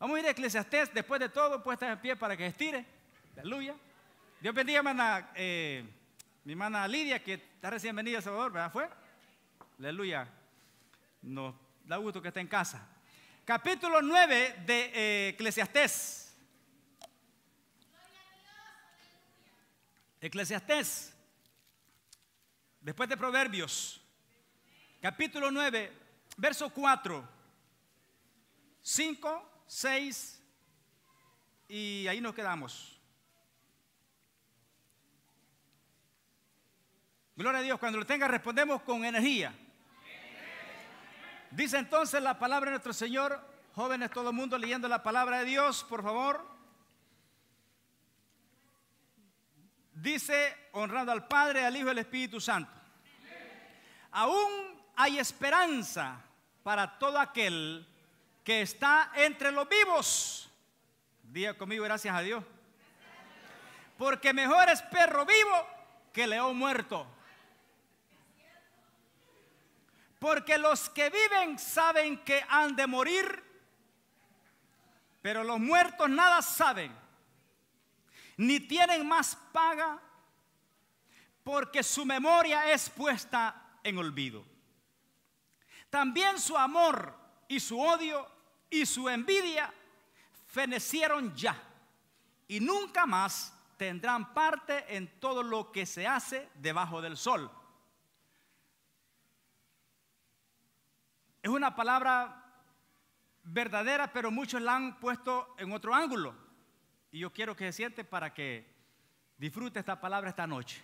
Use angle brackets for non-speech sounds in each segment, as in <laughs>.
Vamos a ir a Eclesiastés, después de todo, puesta en pie para que estire. Aleluya. Dios bendiga, hermana, eh, mi hermana Lidia, que está recién venida a Salvador, ¿verdad? ¿Fue? Aleluya. Nos da gusto que esté en casa. Capítulo 9 de eh, Eclesiastés. Eclesiastés. Después de Proverbios. Capítulo 9, verso 4. 5, 6 y ahí nos quedamos. Gloria a Dios, cuando lo tenga respondemos con energía. Dice entonces la palabra de nuestro Señor, jóvenes todo el mundo leyendo la palabra de Dios, por favor. Dice, honrando al Padre, al Hijo y al Espíritu Santo. Aún hay esperanza para todo aquel que está entre los vivos. Día conmigo, gracias a Dios. Porque mejor es perro vivo que león muerto. Porque los que viven saben que han de morir, pero los muertos nada saben, ni tienen más paga, porque su memoria es puesta en olvido. También su amor y su odio y su envidia fenecieron ya y nunca más tendrán parte en todo lo que se hace debajo del sol. Es una palabra verdadera, pero muchos la han puesto en otro ángulo. Y yo quiero que se siente para que disfrute esta palabra esta noche.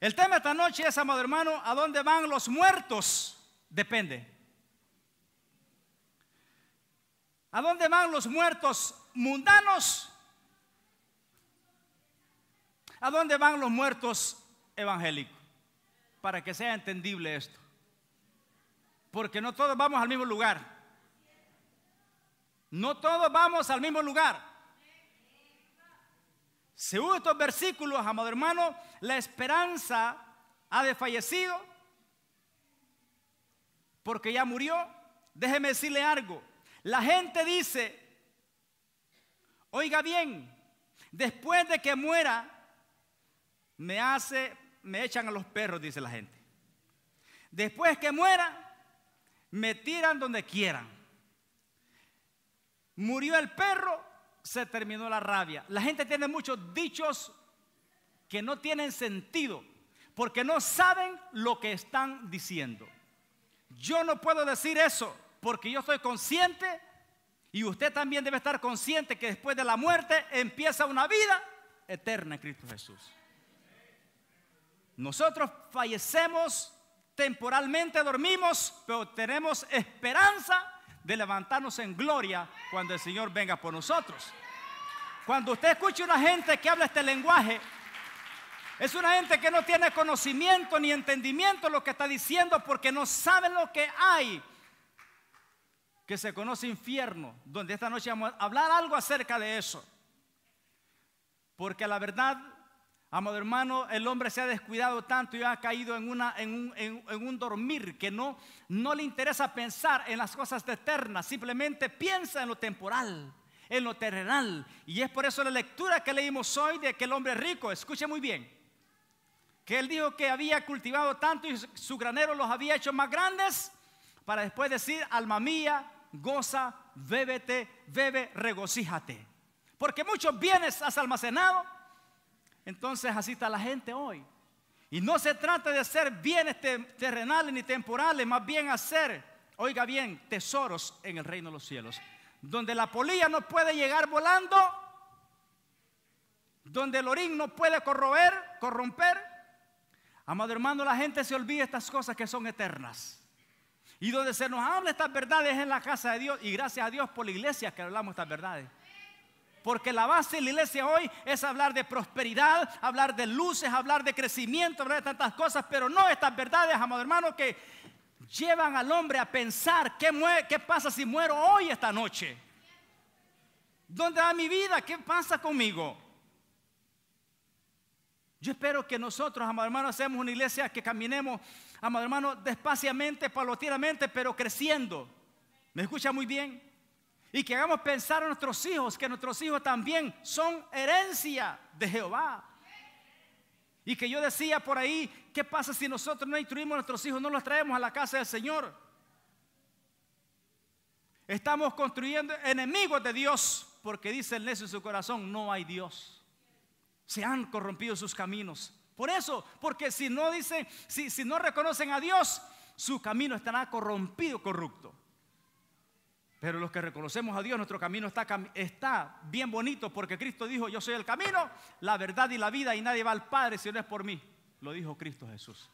El tema esta noche es, amado hermano, ¿a dónde van los muertos? Depende. ¿A dónde van los muertos mundanos? ¿A dónde van los muertos evangélicos? Para que sea entendible esto porque no todos vamos al mismo lugar. No todos vamos al mismo lugar. Según estos versículos, amado hermano, la esperanza ha desfallecido porque ya murió. Déjeme decirle algo. La gente dice, oiga bien, después de que muera, me hace, me echan a los perros, dice la gente. Después que muera, me tiran donde quieran. Murió el perro, se terminó la rabia. La gente tiene muchos dichos que no tienen sentido porque no saben lo que están diciendo. Yo no puedo decir eso porque yo estoy consciente y usted también debe estar consciente que después de la muerte empieza una vida eterna en Cristo Jesús. Nosotros fallecemos temporalmente dormimos, pero tenemos esperanza de levantarnos en gloria cuando el Señor venga por nosotros. Cuando usted escucha una gente que habla este lenguaje, es una gente que no tiene conocimiento ni entendimiento lo que está diciendo porque no sabe lo que hay, que se conoce infierno, donde esta noche vamos a hablar algo acerca de eso. Porque la verdad Amado hermano, el hombre se ha descuidado tanto y ha caído en, un, dormir que no, no le interesa pensar en las cosas eternas, simplemente piensa en lo temporal, en lo terrenal. Y es por eso la lectura que leímos hoy de que el hombre rico, escuche muy bien, que él dijo que había cultivado tanto y su granero los había hecho más grandes, para después decir, alma mía, goza, bébete, bebe, regocíjate. Porque muchos bienes has almacenado entonces así está la gente hoy. Y no se trata de hacer bienes terrenales ni temporales, más bien hacer, oiga bien, tesoros en el reino de los cielos. Donde la polilla no puede llegar volando, donde el orín no puede corroer, corromper. Amado hermano, la gente se olvida estas cosas que son eternas. Y donde se nos habla estas verdades en la casa de Dios. Y gracias a Dios por la iglesia que hablamos estas verdades. Porque la base de la iglesia hoy es hablar de prosperidad, hablar de luces, hablar de crecimiento, hablar de tantas cosas, pero no estas verdades, amado hermano, que llevan al hombre a pensar qué, qué pasa si muero hoy esta noche. ¿Dónde va mi vida? ¿Qué pasa conmigo? Yo espero que nosotros, amado hermano, seamos una iglesia que caminemos, amado hermano, despaciamente, paulatinamente, pero creciendo. ¿Me escucha muy bien? Y que hagamos pensar a nuestros hijos que nuestros hijos también son herencia de Jehová. Y que yo decía por ahí, ¿qué pasa si nosotros no instruimos a nuestros hijos, no los traemos a la casa del Señor? Estamos construyendo enemigos de Dios porque dice el necio en su corazón, no hay Dios. Se han corrompido sus caminos. Por eso, porque si no dicen, si, si no reconocen a Dios, su camino estará corrompido, corrupto. Pero los que reconocemos a Dios, nuestro camino está, está, bien bonito porque Cristo dijo, yo soy el camino, la verdad y la vida y nadie va al Padre si no es por mí. Lo dijo Cristo Jesús.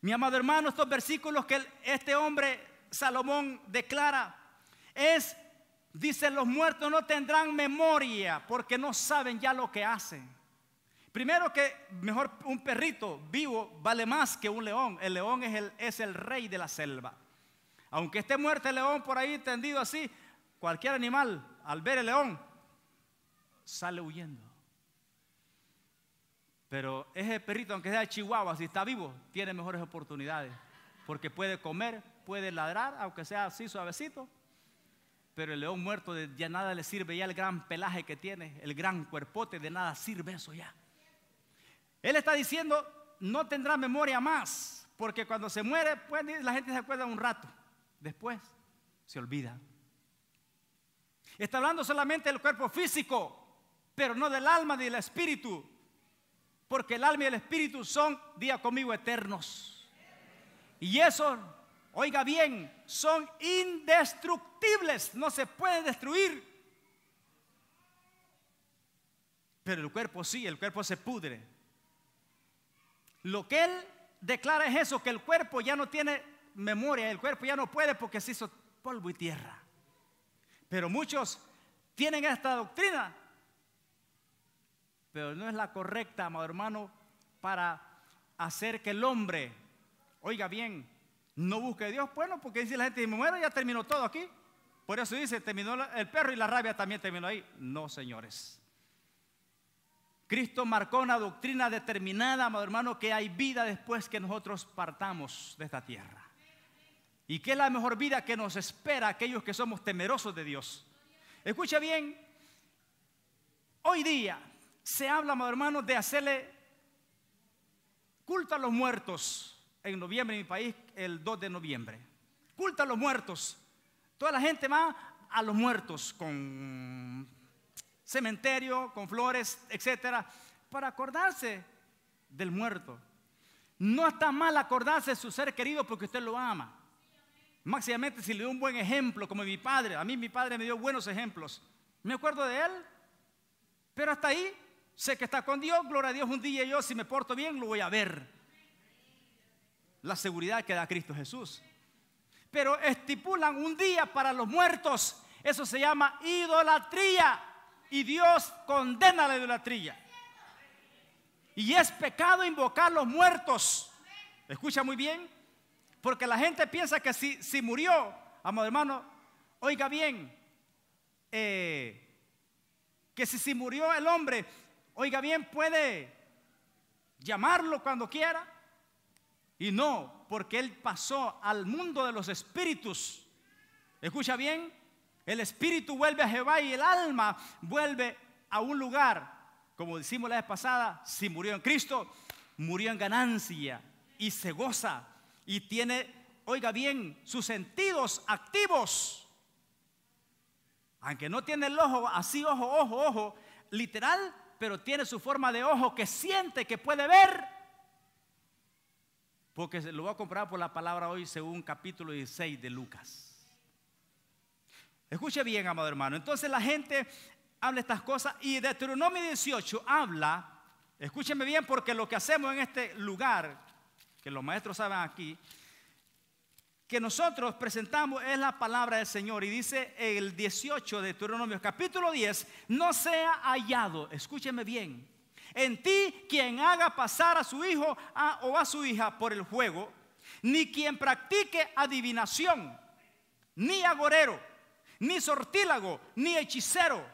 Mi amado hermano, estos versículos que este hombre Salomón declara es, dice, los muertos no tendrán memoria porque no saben ya lo que hacen. Primero que mejor un perrito vivo vale más que un león. El león es el, es el rey de la selva. Aunque esté muerto el león por ahí tendido así, cualquier animal al ver el león sale huyendo. Pero ese perrito, aunque sea de Chihuahua, si está vivo, tiene mejores oportunidades. Porque puede comer, puede ladrar, aunque sea así suavecito. Pero el león muerto ya nada le sirve, ya el gran pelaje que tiene, el gran cuerpote, de nada sirve eso ya. Él está diciendo, no tendrá memoria más, porque cuando se muere, pues, la gente se acuerda un rato. Después se olvida. Está hablando solamente del cuerpo físico, pero no del alma ni del espíritu. Porque el alma y el espíritu son, día conmigo, eternos. Y eso, oiga bien, son indestructibles, no se pueden destruir. Pero el cuerpo sí, el cuerpo se pudre. Lo que él declara es eso, que el cuerpo ya no tiene memoria, el cuerpo ya no puede porque se hizo polvo y tierra. Pero muchos tienen esta doctrina, pero no es la correcta, amado hermano, para hacer que el hombre, oiga bien, no busque a Dios. Bueno, porque dice la gente, me muero, ya terminó todo aquí. Por eso dice, terminó el perro y la rabia también terminó ahí. No, señores. Cristo marcó una doctrina determinada, amado hermano, que hay vida después que nosotros partamos de esta tierra. ¿Y qué es la mejor vida que nos espera aquellos que somos temerosos de Dios? Escucha bien, hoy día se habla, hermano, de hacerle culto a los muertos en noviembre en mi país, el 2 de noviembre. Culto a los muertos. Toda la gente va a los muertos con cementerio, con flores, etcétera, para acordarse del muerto. No está mal acordarse de su ser querido porque usted lo ama. Máximamente si le dio un buen ejemplo, como mi padre. A mí mi padre me dio buenos ejemplos. Me acuerdo de él, pero hasta ahí sé que está con Dios. Gloria a Dios, un día yo, si me porto bien, lo voy a ver. La seguridad que da Cristo Jesús. Pero estipulan un día para los muertos. Eso se llama idolatría. Y Dios condena la idolatría. Y es pecado invocar los muertos. Escucha muy bien. Porque la gente piensa que si, si murió, amado hermano, oiga bien, eh, que si, si murió el hombre, oiga bien, puede llamarlo cuando quiera. Y no, porque él pasó al mundo de los espíritus. Escucha bien, el espíritu vuelve a Jehová y el alma vuelve a un lugar. Como decimos la vez pasada, si murió en Cristo, murió en ganancia y se goza y tiene, oiga bien, sus sentidos activos. Aunque no tiene el ojo así, ojo, ojo, ojo, literal, pero tiene su forma de ojo que siente, que puede ver. Porque lo voy a comprar por la palabra hoy según capítulo 16 de Lucas. Escuche bien, amado hermano. Entonces la gente habla estas cosas y Deuteronomio 18 habla, escúcheme bien porque lo que hacemos en este lugar que los maestros saben aquí, que nosotros presentamos es la palabra del Señor. Y dice el 18 de Deuteronomio, capítulo 10, no sea hallado, escúcheme bien, en ti quien haga pasar a su hijo o a su hija por el juego, ni quien practique adivinación, ni agorero, ni sortílago, ni hechicero,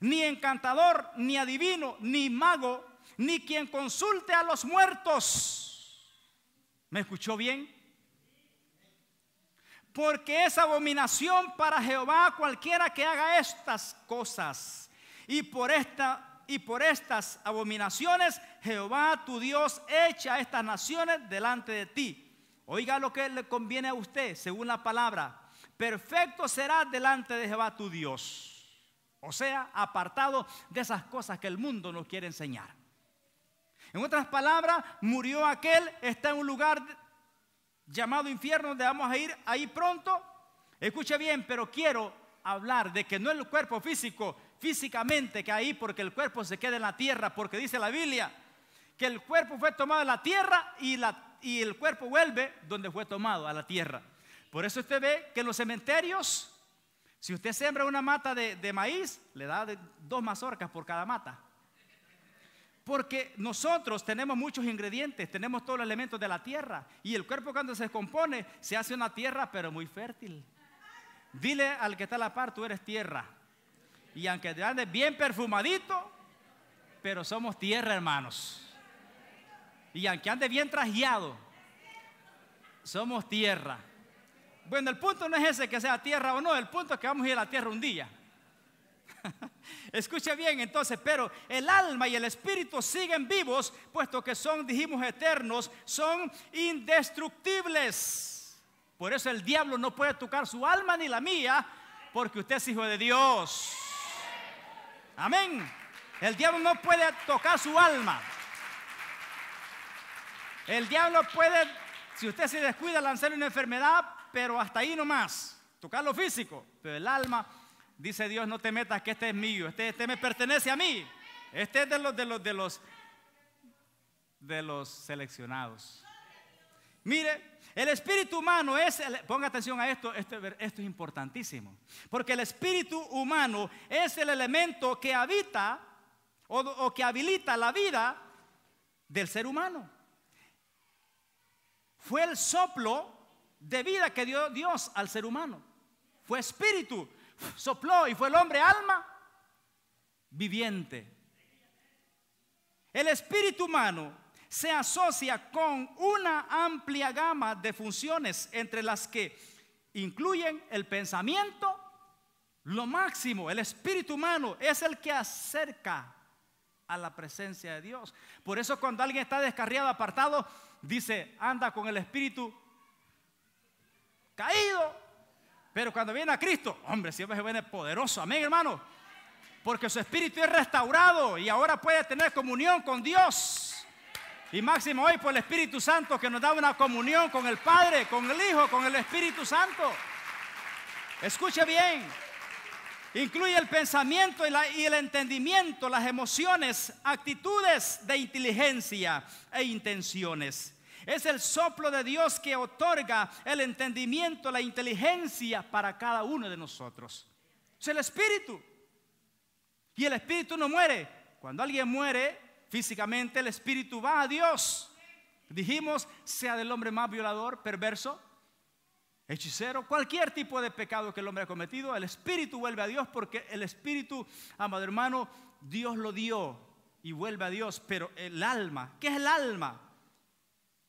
ni encantador, ni adivino, ni mago, ni quien consulte a los muertos ¿Me escuchó bien? porque es abominación para Jehová cualquiera que haga estas cosas. Y por esta y por estas abominaciones Jehová tu Dios echa estas naciones delante de ti. Oiga lo que le conviene a usted, según la palabra. Perfecto será delante de Jehová tu Dios. O sea, apartado de esas cosas que el mundo nos quiere enseñar. En otras palabras, murió aquel, está en un lugar llamado infierno donde vamos a ir ahí pronto. Escuche bien, pero quiero hablar de que no el cuerpo físico, físicamente que ahí, porque el cuerpo se queda en la tierra, porque dice la Biblia que el cuerpo fue tomado de la tierra y, la, y el cuerpo vuelve donde fue tomado, a la tierra. Por eso usted ve que en los cementerios, si usted siembra una mata de, maíz, le da dos mazorcas por cada mata. Porque nosotros tenemos muchos ingredientes, tenemos todos los elementos de la tierra. Y el cuerpo cuando se descompone se hace una tierra pero muy fértil. Dile al que está a la par, tú eres tierra. Y aunque te andes bien perfumadito, pero somos tierra, hermanos. Y aunque ande bien trajeado, somos tierra. Bueno, el punto no es ese que sea tierra o no, el punto es que vamos a ir a la tierra un día. <laughs> Escuche bien entonces, pero el alma y el espíritu siguen vivos, puesto que son, dijimos, eternos, son indestructibles. Por eso el diablo no puede tocar su alma ni la mía, porque usted es hijo de Dios. Amén. El diablo no puede tocar su alma. El diablo puede, si usted se descuida, lanzarle una enfermedad, pero hasta ahí nomás. Tocar lo físico, pero el alma Dice Dios, no te metas que este es mío, este, este me pertenece a mí. Este es de los de los de los de los seleccionados. Mire, el espíritu humano es, ponga atención a esto, esto, esto es importantísimo, porque el espíritu humano es el elemento que habita o que habilita la vida del ser humano. Fue el soplo de vida que dio Dios al ser humano. Fue espíritu sopló y fue el hombre alma viviente. El espíritu humano se asocia con una amplia gama de funciones entre las que incluyen el pensamiento, lo máximo, el espíritu humano es el que acerca a la presencia de Dios. Por eso cuando alguien está descarriado, apartado, dice, anda con el espíritu caído, pero cuando viene a Cristo, hombre, siempre se viene poderoso. Amén, hermano. Porque su espíritu es restaurado y ahora puede tener comunión con Dios. Y máximo hoy por el Espíritu Santo que nos da una comunión con el Padre, con el Hijo, con el Espíritu Santo. Escuche bien. Incluye el pensamiento y, y, el entendimiento, las emociones, actitudes de inteligencia e intenciones. Es el soplo de Dios que otorga el entendimiento, la inteligencia para cada uno de nosotros. Es el Espíritu. Y el Espíritu no muere. Cuando alguien muere físicamente, el Espíritu va a Dios. Dijimos, sea del hombre más violador, perverso, hechicero, cualquier tipo de pecado que el hombre ha cometido, el Espíritu vuelve a Dios porque el Espíritu, amado hermano, Dios lo dio y vuelve a Dios. Pero el alma, ¿qué es el alma?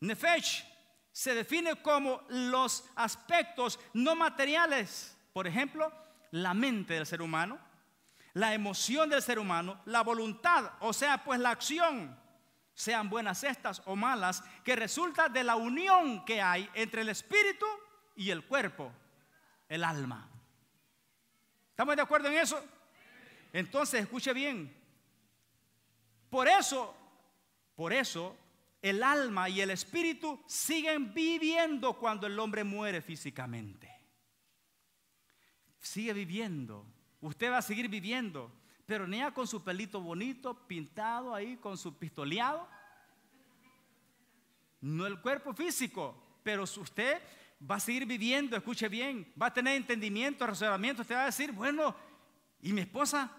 Nefesh se define como los aspectos no materiales, por ejemplo, la mente del ser humano, la emoción del ser humano, la voluntad, o sea, pues la acción, sean buenas estas o malas, que resulta de la unión que hay entre el espíritu y el cuerpo, el alma. ¿Estamos de acuerdo en eso? Entonces, escuche bien. Por eso, por eso el alma y el espíritu siguen viviendo cuando el hombre muere físicamente. Sigue viviendo. Usted va a seguir viviendo, pero ni con su pelito bonito, pintado ahí, con su pistoleado. No el cuerpo físico, pero usted va a seguir viviendo, escuche bien, va a tener entendimiento, razonamiento. Usted va a decir, bueno, ¿y mi esposa?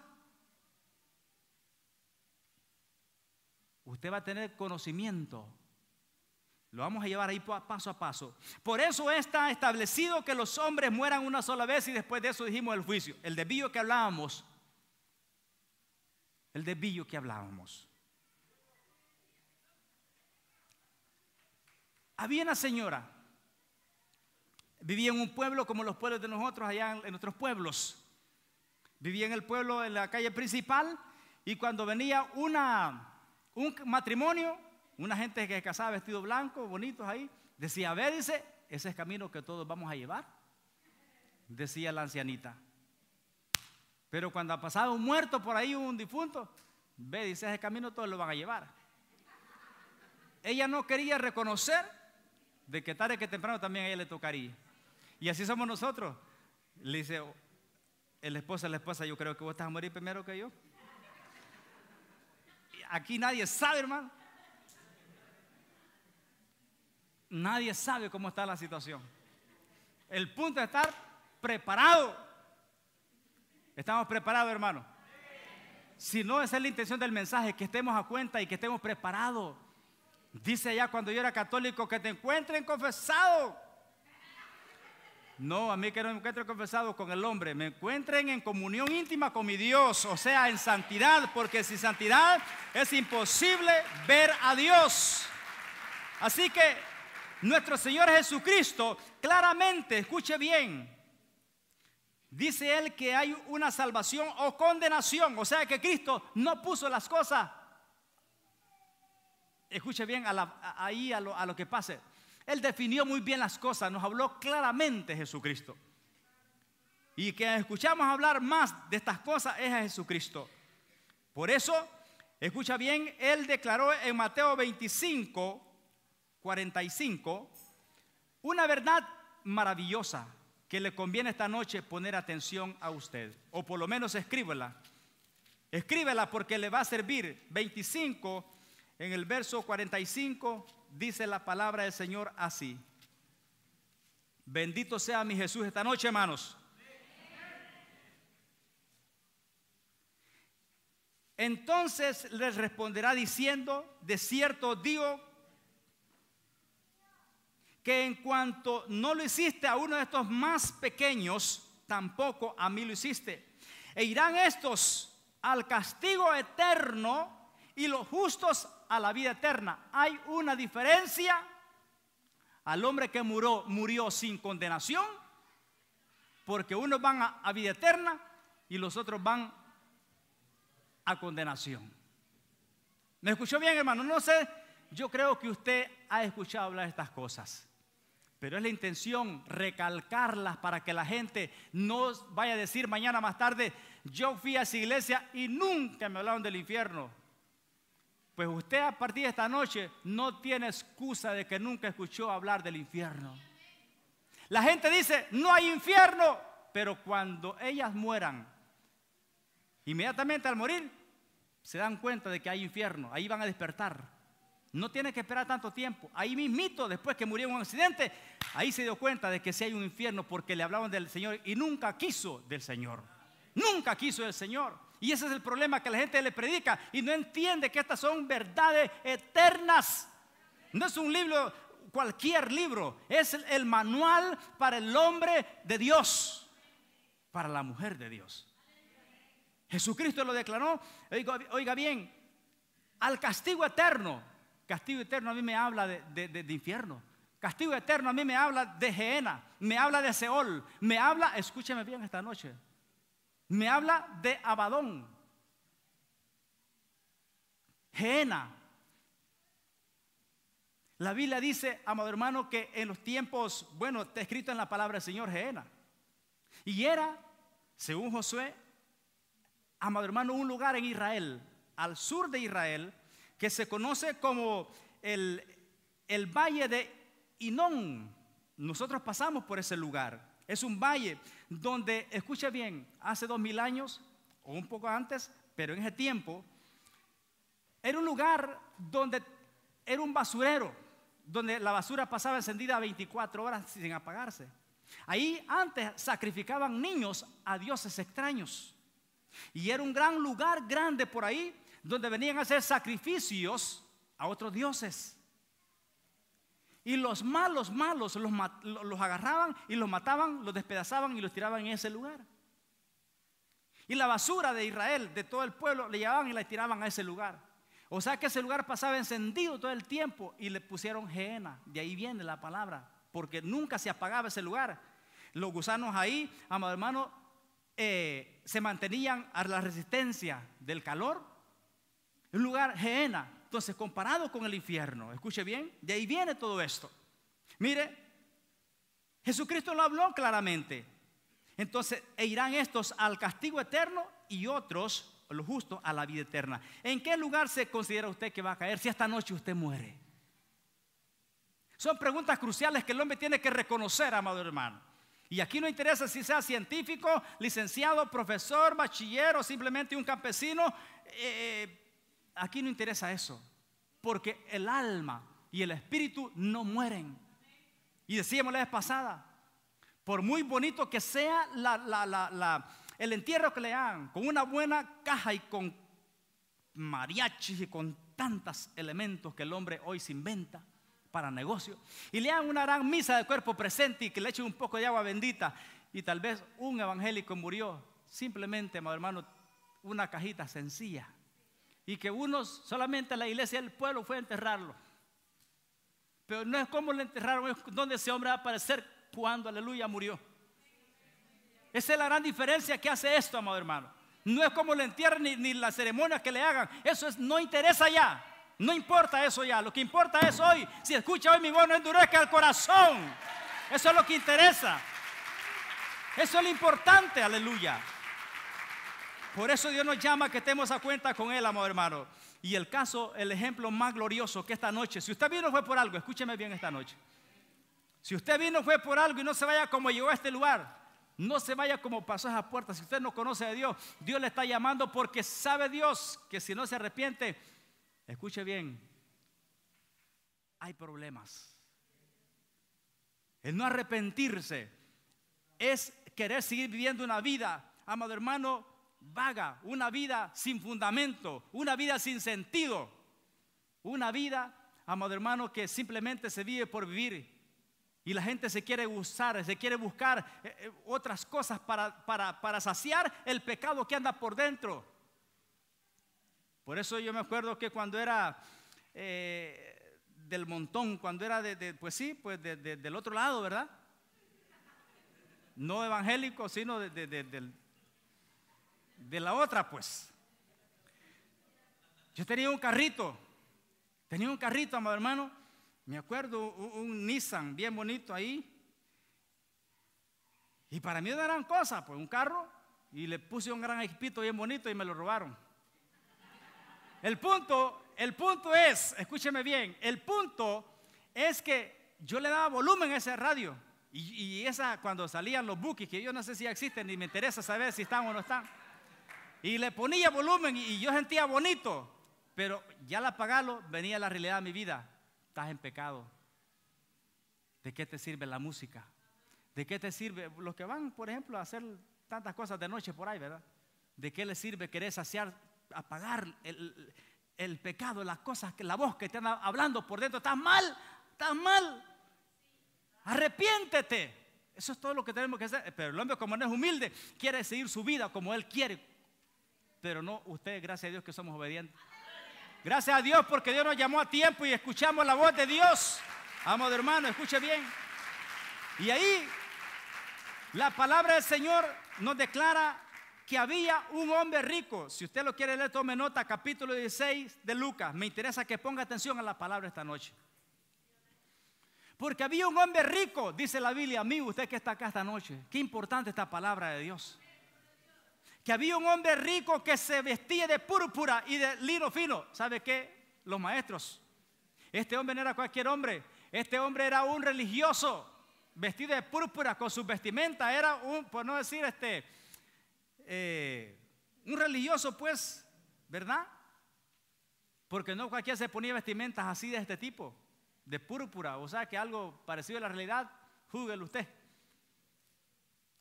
Usted va a tener conocimiento. Lo vamos a llevar ahí paso a paso. Por eso está establecido que los hombres mueran una sola vez y después de eso dijimos el juicio. El desvío que hablábamos. El desvío que hablábamos. Había una señora. vivía en un pueblo como los pueblos de nosotros allá en, nuestros pueblos. Vivía en el pueblo, en la calle principal, y cuando venía una, un matrimonio, una gente que casaba vestido blanco, bonitos ahí, decía, a ver, dice, ese es camino que todos vamos a llevar, decía la ancianita. Pero cuando ha pasado un muerto por ahí, un difunto, ve, dice, ese camino todos lo van a llevar. Ella no quería reconocer de que tarde que temprano también a ella le tocaría. Y así somos nosotros. Le dice el esposo la esposa, yo creo que vos estás a morir primero que yo. Aquí nadie sabe, hermano. Nadie sabe cómo está la situación. El punto es estar preparado ¿Estamos preparados, hermano? Si no, esa es la intención del mensaje, que estemos a cuenta y que estemos preparados. Dice allá cuando yo era católico que te encuentren confesado. No, a mí que no me encuentren confesado con el hombre, me encuentren en comunión íntima con mi Dios, o sea, en santidad, porque sin santidad es imposible ver a Dios. Así que nuestro Señor Jesucristo claramente, escuche bien, Dice él que hay una salvación o condenación, o sea que Cristo no puso las cosas. Escuche bien ahí a lo, a lo que pase. Él definió muy bien las cosas, nos habló claramente Jesucristo. Y que escuchamos hablar más de estas cosas es a Jesucristo. Por eso, escucha bien, él declaró en Mateo 25, 45, una verdad maravillosa que le conviene esta noche poner atención a usted. O por lo menos escríbela. Escríbela porque le va a servir. 25, en el verso 45, dice la palabra del Señor así. Bendito sea mi Jesús esta noche, hermanos. Entonces les responderá diciendo, de cierto digo que en cuanto no lo hiciste a uno de estos más pequeños, tampoco a mí lo hiciste. E irán estos al castigo eterno y los justos a la vida eterna. Hay una diferencia al hombre que murió, murió sin condenación, porque unos van a, vida eterna y los otros van a condenación. ¿Me escuchó bien, hermano? No sé, yo creo que usted ha escuchado hablar de estas cosas. Pero es la intención recalcarlas para que la gente no vaya a decir mañana más tarde, yo fui a esa iglesia y nunca me hablaron del infierno. Pues usted a partir de esta noche no tiene excusa de que nunca escuchó hablar del infierno. La gente dice, no hay infierno, pero cuando ellas mueran, inmediatamente al morir, se dan cuenta de que hay infierno, ahí van a despertar. No tiene que esperar tanto tiempo. Ahí mismito, después que murió en un accidente, ahí se dio cuenta de que si hay un infierno porque le hablaban del Señor y nunca quiso del Señor. Nunca quiso del Señor. Y ese es el problema que la gente le predica y no entiende que estas son verdades eternas. No es un libro, cualquier libro, es el, manual para el hombre de Dios, para la mujer de Dios. Jesucristo lo declaró, oiga, bien, al castigo eterno Castigo eterno a mí me habla de, infierno. Castigo eterno a mí me habla de Geena, me habla de Seol, me habla, escúcheme bien esta noche, me habla de Abadón. Geena. La Biblia dice, amado hermano, que en los tiempos, bueno, está escrito en la palabra del Señor Geena. Y era, según Josué, amado hermano, un lugar en Israel, al sur de Israel, que se conoce como el, el valle de Inón. Nosotros pasamos por ese lugar. Es un valle donde, escuche bien, hace dos mil años o un poco antes, pero en ese tiempo, era un lugar donde era un basurero, donde la basura pasaba encendida 24 horas sin apagarse. Ahí antes sacrificaban niños a dioses extraños. Y era un gran lugar grande por ahí donde venían a hacer sacrificios a otros dioses. Y los malos, malos, los, los, agarraban y los mataban, los despedazaban y los tiraban en ese lugar. Y la basura de Israel, de todo el pueblo, le llevaban y la tiraban a ese lugar. O sea que ese lugar pasaba encendido todo el tiempo y le pusieron Geena. De ahí viene la palabra porque nunca se apagaba ese lugar. Los gusanos ahí, amado hermano, eh, se mantenían a la resistencia del calor. Un lugar geena. Entonces, comparado con el infierno, escuche bien, de ahí viene todo esto. Mire, Jesucristo lo habló claramente. Entonces, e irán estos al castigo eterno y otros, los justos, a la vida eterna. ¿En qué lugar se considera usted que va a caer si esta noche usted muere? Son preguntas cruciales que el hombre tiene que reconocer, amado hermano. Y aquí no interesa si sea científico, licenciado, profesor, bachiller o simplemente un campesino. Eh, aquí no interesa eso. Porque el alma y el espíritu no mueren. Y decíamos la vez pasada, por muy bonito que sea el entierro que le hagan, con una buena caja y con mariachis y con tantos elementos que el hombre hoy se inventa para negocio, y le hagan una gran misa de cuerpo presente y que le echen un poco de agua bendita, y tal vez un evangélico murió, simplemente, hermano, una cajita sencilla, y que unos, solamente la iglesia del pueblo fue a enterrarlo. Pero no es como le enterraron, es donde ese hombre va a aparecer cuando, aleluya, murió. Esa es la gran diferencia que hace esto, amado hermano. No es como le entierran ni, la ceremonia que le hagan. Eso es, no interesa ya. No importa eso ya. Lo que importa es hoy. Si escucha hoy mi voz, no endurezca el corazón. Eso es lo que interesa. Eso es lo importante, aleluya. Por eso Dios nos llama a que estemos a cuenta con Él, amado hermano. Y el caso, el ejemplo más glorioso que esta noche, si usted vino fue por algo, escúcheme bien esta noche. Si usted vino fue por algo y no se vaya como llegó a este lugar, no se vaya como pasó a esa puerta. Si usted no conoce a Dios, Dios le está llamando porque sabe Dios que si no se arrepiente, escuche bien, hay problemas. El no arrepentirse es querer seguir viviendo una vida, amado hermano, vaga, una vida sin fundamento, una vida sin sentido, una vida, amado hermano, que simplemente se vive por vivir y la gente se quiere usar, se quiere buscar eh, eh, otras cosas para, para, saciar el pecado que anda por dentro. Por eso yo me acuerdo que cuando era eh, del montón, cuando era de, pues sí, pues del otro lado, ¿verdad? No evangélico, sino de, de la otra, pues. Yo tenía un carrito, tenía un carrito, amado hermano, me acuerdo un, Nissan bien bonito ahí. Y para mí era gran cosa, pues un carro. Y le puse un gran equipito bien bonito y me lo robaron. El punto, el punto es, escúcheme bien, el punto es que yo le daba volumen a ese radio. Y, esa, cuando salían los bookies, que yo no sé si existen, ni me interesa saber si están o no están. Y le ponía volumen y, yo sentía bonito. Pero ya al apagarlo venía la realidad de mi vida estás en pecado. ¿De qué te sirve la música? ¿De qué te sirve los que van, por ejemplo, a hacer tantas cosas de noche por ahí, verdad? ¿De qué le sirve querer saciar, apagar el, el pecado, las cosas, que la voz que te anda hablando por dentro? Estás mal, estás mal. Arrepiéntete. Eso es todo lo que tenemos que hacer. Pero el hombre, como no es humilde, quiere seguir su vida como él quiere. Pero no, ustedes, gracias a Dios que somos obedientes. Gracias a Dios porque Dios nos llamó a tiempo y escuchamos la voz de Dios. Amado hermano, escuche bien. Y ahí la palabra del Señor nos declara que había un hombre rico. Si usted lo quiere leer, tome nota, capítulo 16 de Lucas. Me interesa que ponga atención a la palabra esta noche. Porque había un hombre rico, dice la Biblia, amigo, usted que está acá esta noche. Qué importante esta palabra de Dios que había un hombre rico que se vestía de púrpura y de lino fino. ¿Sabe qué? Los maestros. Este hombre no era cualquier hombre. Este hombre era un religioso vestido de púrpura con su vestimenta. Era un, por no decir este, eh, un religioso, pues, ¿verdad? Porque no cualquiera se ponía vestimentas así de este tipo, de púrpura. O sea que algo parecido a la realidad, júguelo usted.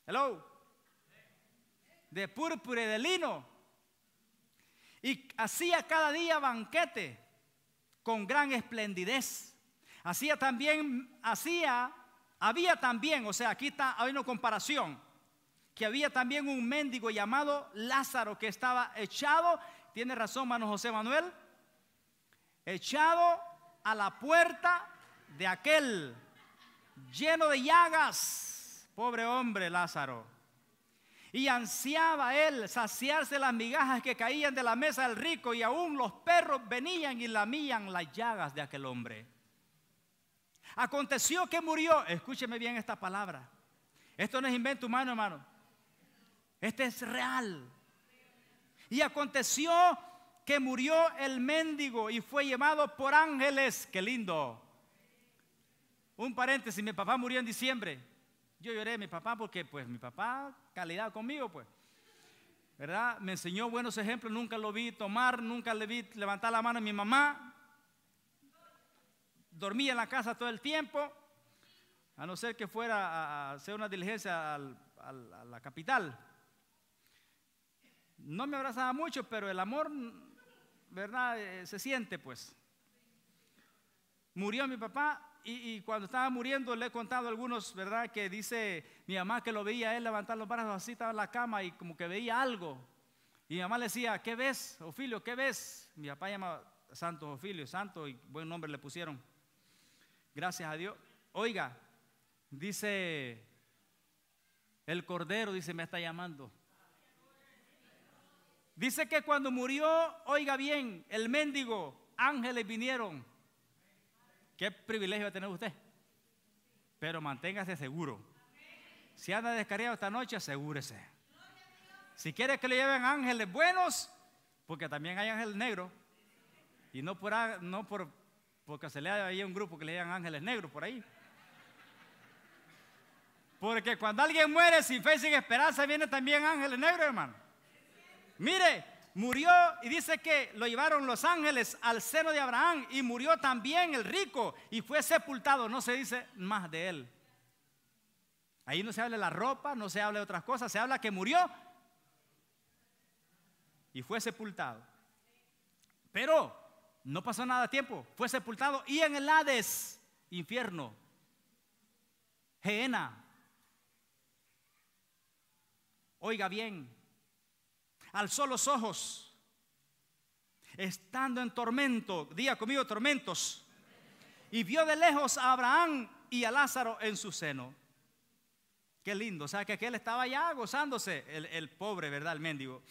Hello de púrpura y de lino. Y hacía cada día banquete con gran esplendidez. Hacía también, hacía, había también, o sea, aquí está, hay una comparación, que había también un mendigo llamado Lázaro que estaba echado, tiene razón, mano José Manuel, echado a la puerta de aquel, lleno de llagas. Pobre hombre Lázaro. Y ansiaba él saciarse las migajas que caían de la mesa del rico y aún los perros venían y lamían las llagas de aquel hombre. Aconteció que murió, escúcheme bien esta palabra. Esto no es invento humano, hermano. Este es real. Y aconteció que murió el mendigo y fue llevado por ángeles. Qué lindo. Un paréntesis, mi papá murió en diciembre. Yo lloré a mi papá porque pues mi papá, calidad conmigo pues. ¿Verdad? Me enseñó buenos ejemplos, nunca lo vi tomar, nunca le vi levantar la mano a mi mamá. Dormía en la casa todo el tiempo, a no ser que fuera a hacer una diligencia a la capital. No me abrazaba mucho, pero el amor, ¿verdad? Eh, se siente pues. Murió mi papá y, cuando estaba muriendo le he contado a algunos, ¿verdad? Que dice mi mamá que lo veía él levantar los brazos así, estaba en la cama y como que veía algo. Y mi mamá le decía, ¿qué ves, Ofilio? ¿Qué ves? Mi papá llama Santo Ofilio, Santo y buen nombre le pusieron. Gracias a Dios. Oiga, dice el Cordero, dice, me está llamando. Dice que cuando murió, oiga bien, el mendigo, ángeles vinieron Qué privilegio a tener usted. Pero manténgase seguro. Si anda descarriado esta noche, asegúrese. Si quiere que le lleven ángeles buenos, porque también hay ángeles negros. Y no por, no por porque se le haya un grupo que le llaman ángeles negros por ahí. Porque cuando alguien muere sin fe y sin esperanza, viene también ángeles negros, hermano. Mire, murió y dice que lo llevaron los ángeles al seno de Abraham y murió también el rico y fue sepultado. No se dice más de él. Ahí no se habla de la ropa, no se habla de otras cosas, se habla que murió y fue sepultado. Pero no pasó nada de tiempo, fue sepultado y en el Hades, infierno, Geena. Oiga bien, alzó los ojos, estando en tormento, día conmigo tormentos, y vio de lejos a Abraham y a Lázaro en su seno. Qué lindo, o sea que aquel estaba ya gozándose, el, el pobre, ¿verdad? El mendigo.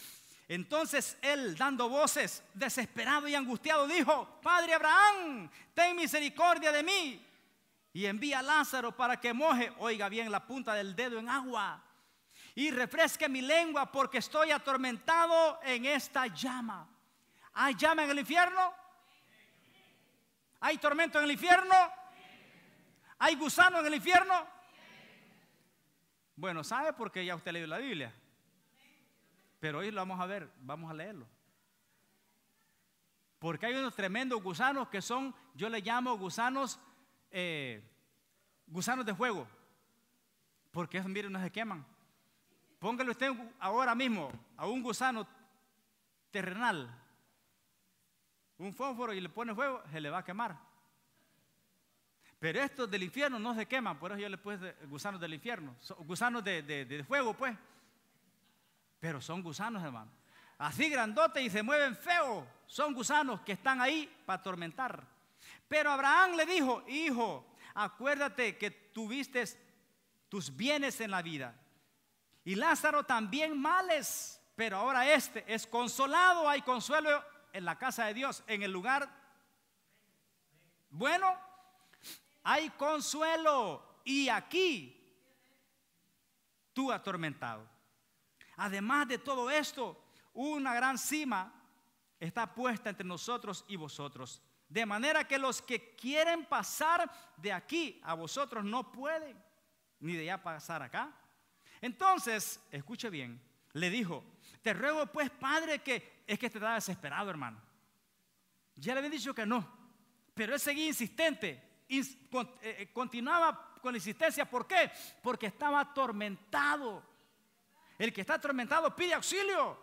Entonces él, dando voces, desesperado y angustiado, dijo, Padre Abraham, ten misericordia de mí. Y envía a Lázaro para que moje, oiga bien, la punta del dedo en agua y refresque mi lengua porque estoy atormentado en esta llama. ¿Hay llama en el infierno? ¿Hay tormento en el infierno? ¿Hay gusano en el infierno? Bueno, ¿sabe por qué ya usted leyó la Biblia? Pero hoy lo vamos a ver, vamos a leerlo. Porque hay unos tremendos gusanos que son, yo le llamo gusanos, eh, gusanos de fuego. Porque esos, miren, no se queman. Póngale usted ahora mismo a un gusano terrenal un fósforo y le pone fuego, se le va a quemar. Pero estos del infierno no se queman, por eso yo le puse gusanos del infierno, gusanos de, fuego, pues. Pero son gusanos, hermano. Así grandotes y se mueven feo. Son gusanos que están ahí para atormentar. Pero Abraham le dijo, hijo, acuérdate que tuviste tus bienes en la vida y Lázaro también males, pero ahora este es consolado, hay consuelo en la casa de Dios, en el lugar bueno, hay consuelo y aquí tú atormentado. Además de todo esto, una gran cima está puesta entre nosotros y vosotros. De manera que los que quieren pasar de aquí a vosotros no pueden, ni de allá pasar acá. Entonces, escuche bien, le dijo, te ruego pues, padre, que es que te da desesperado, hermano. Ya le había dicho que no, pero él seguía insistente, eh, eh, continuaba con la insistencia. ¿Por qué? Porque estaba atormentado. El que está atormentado pide auxilio.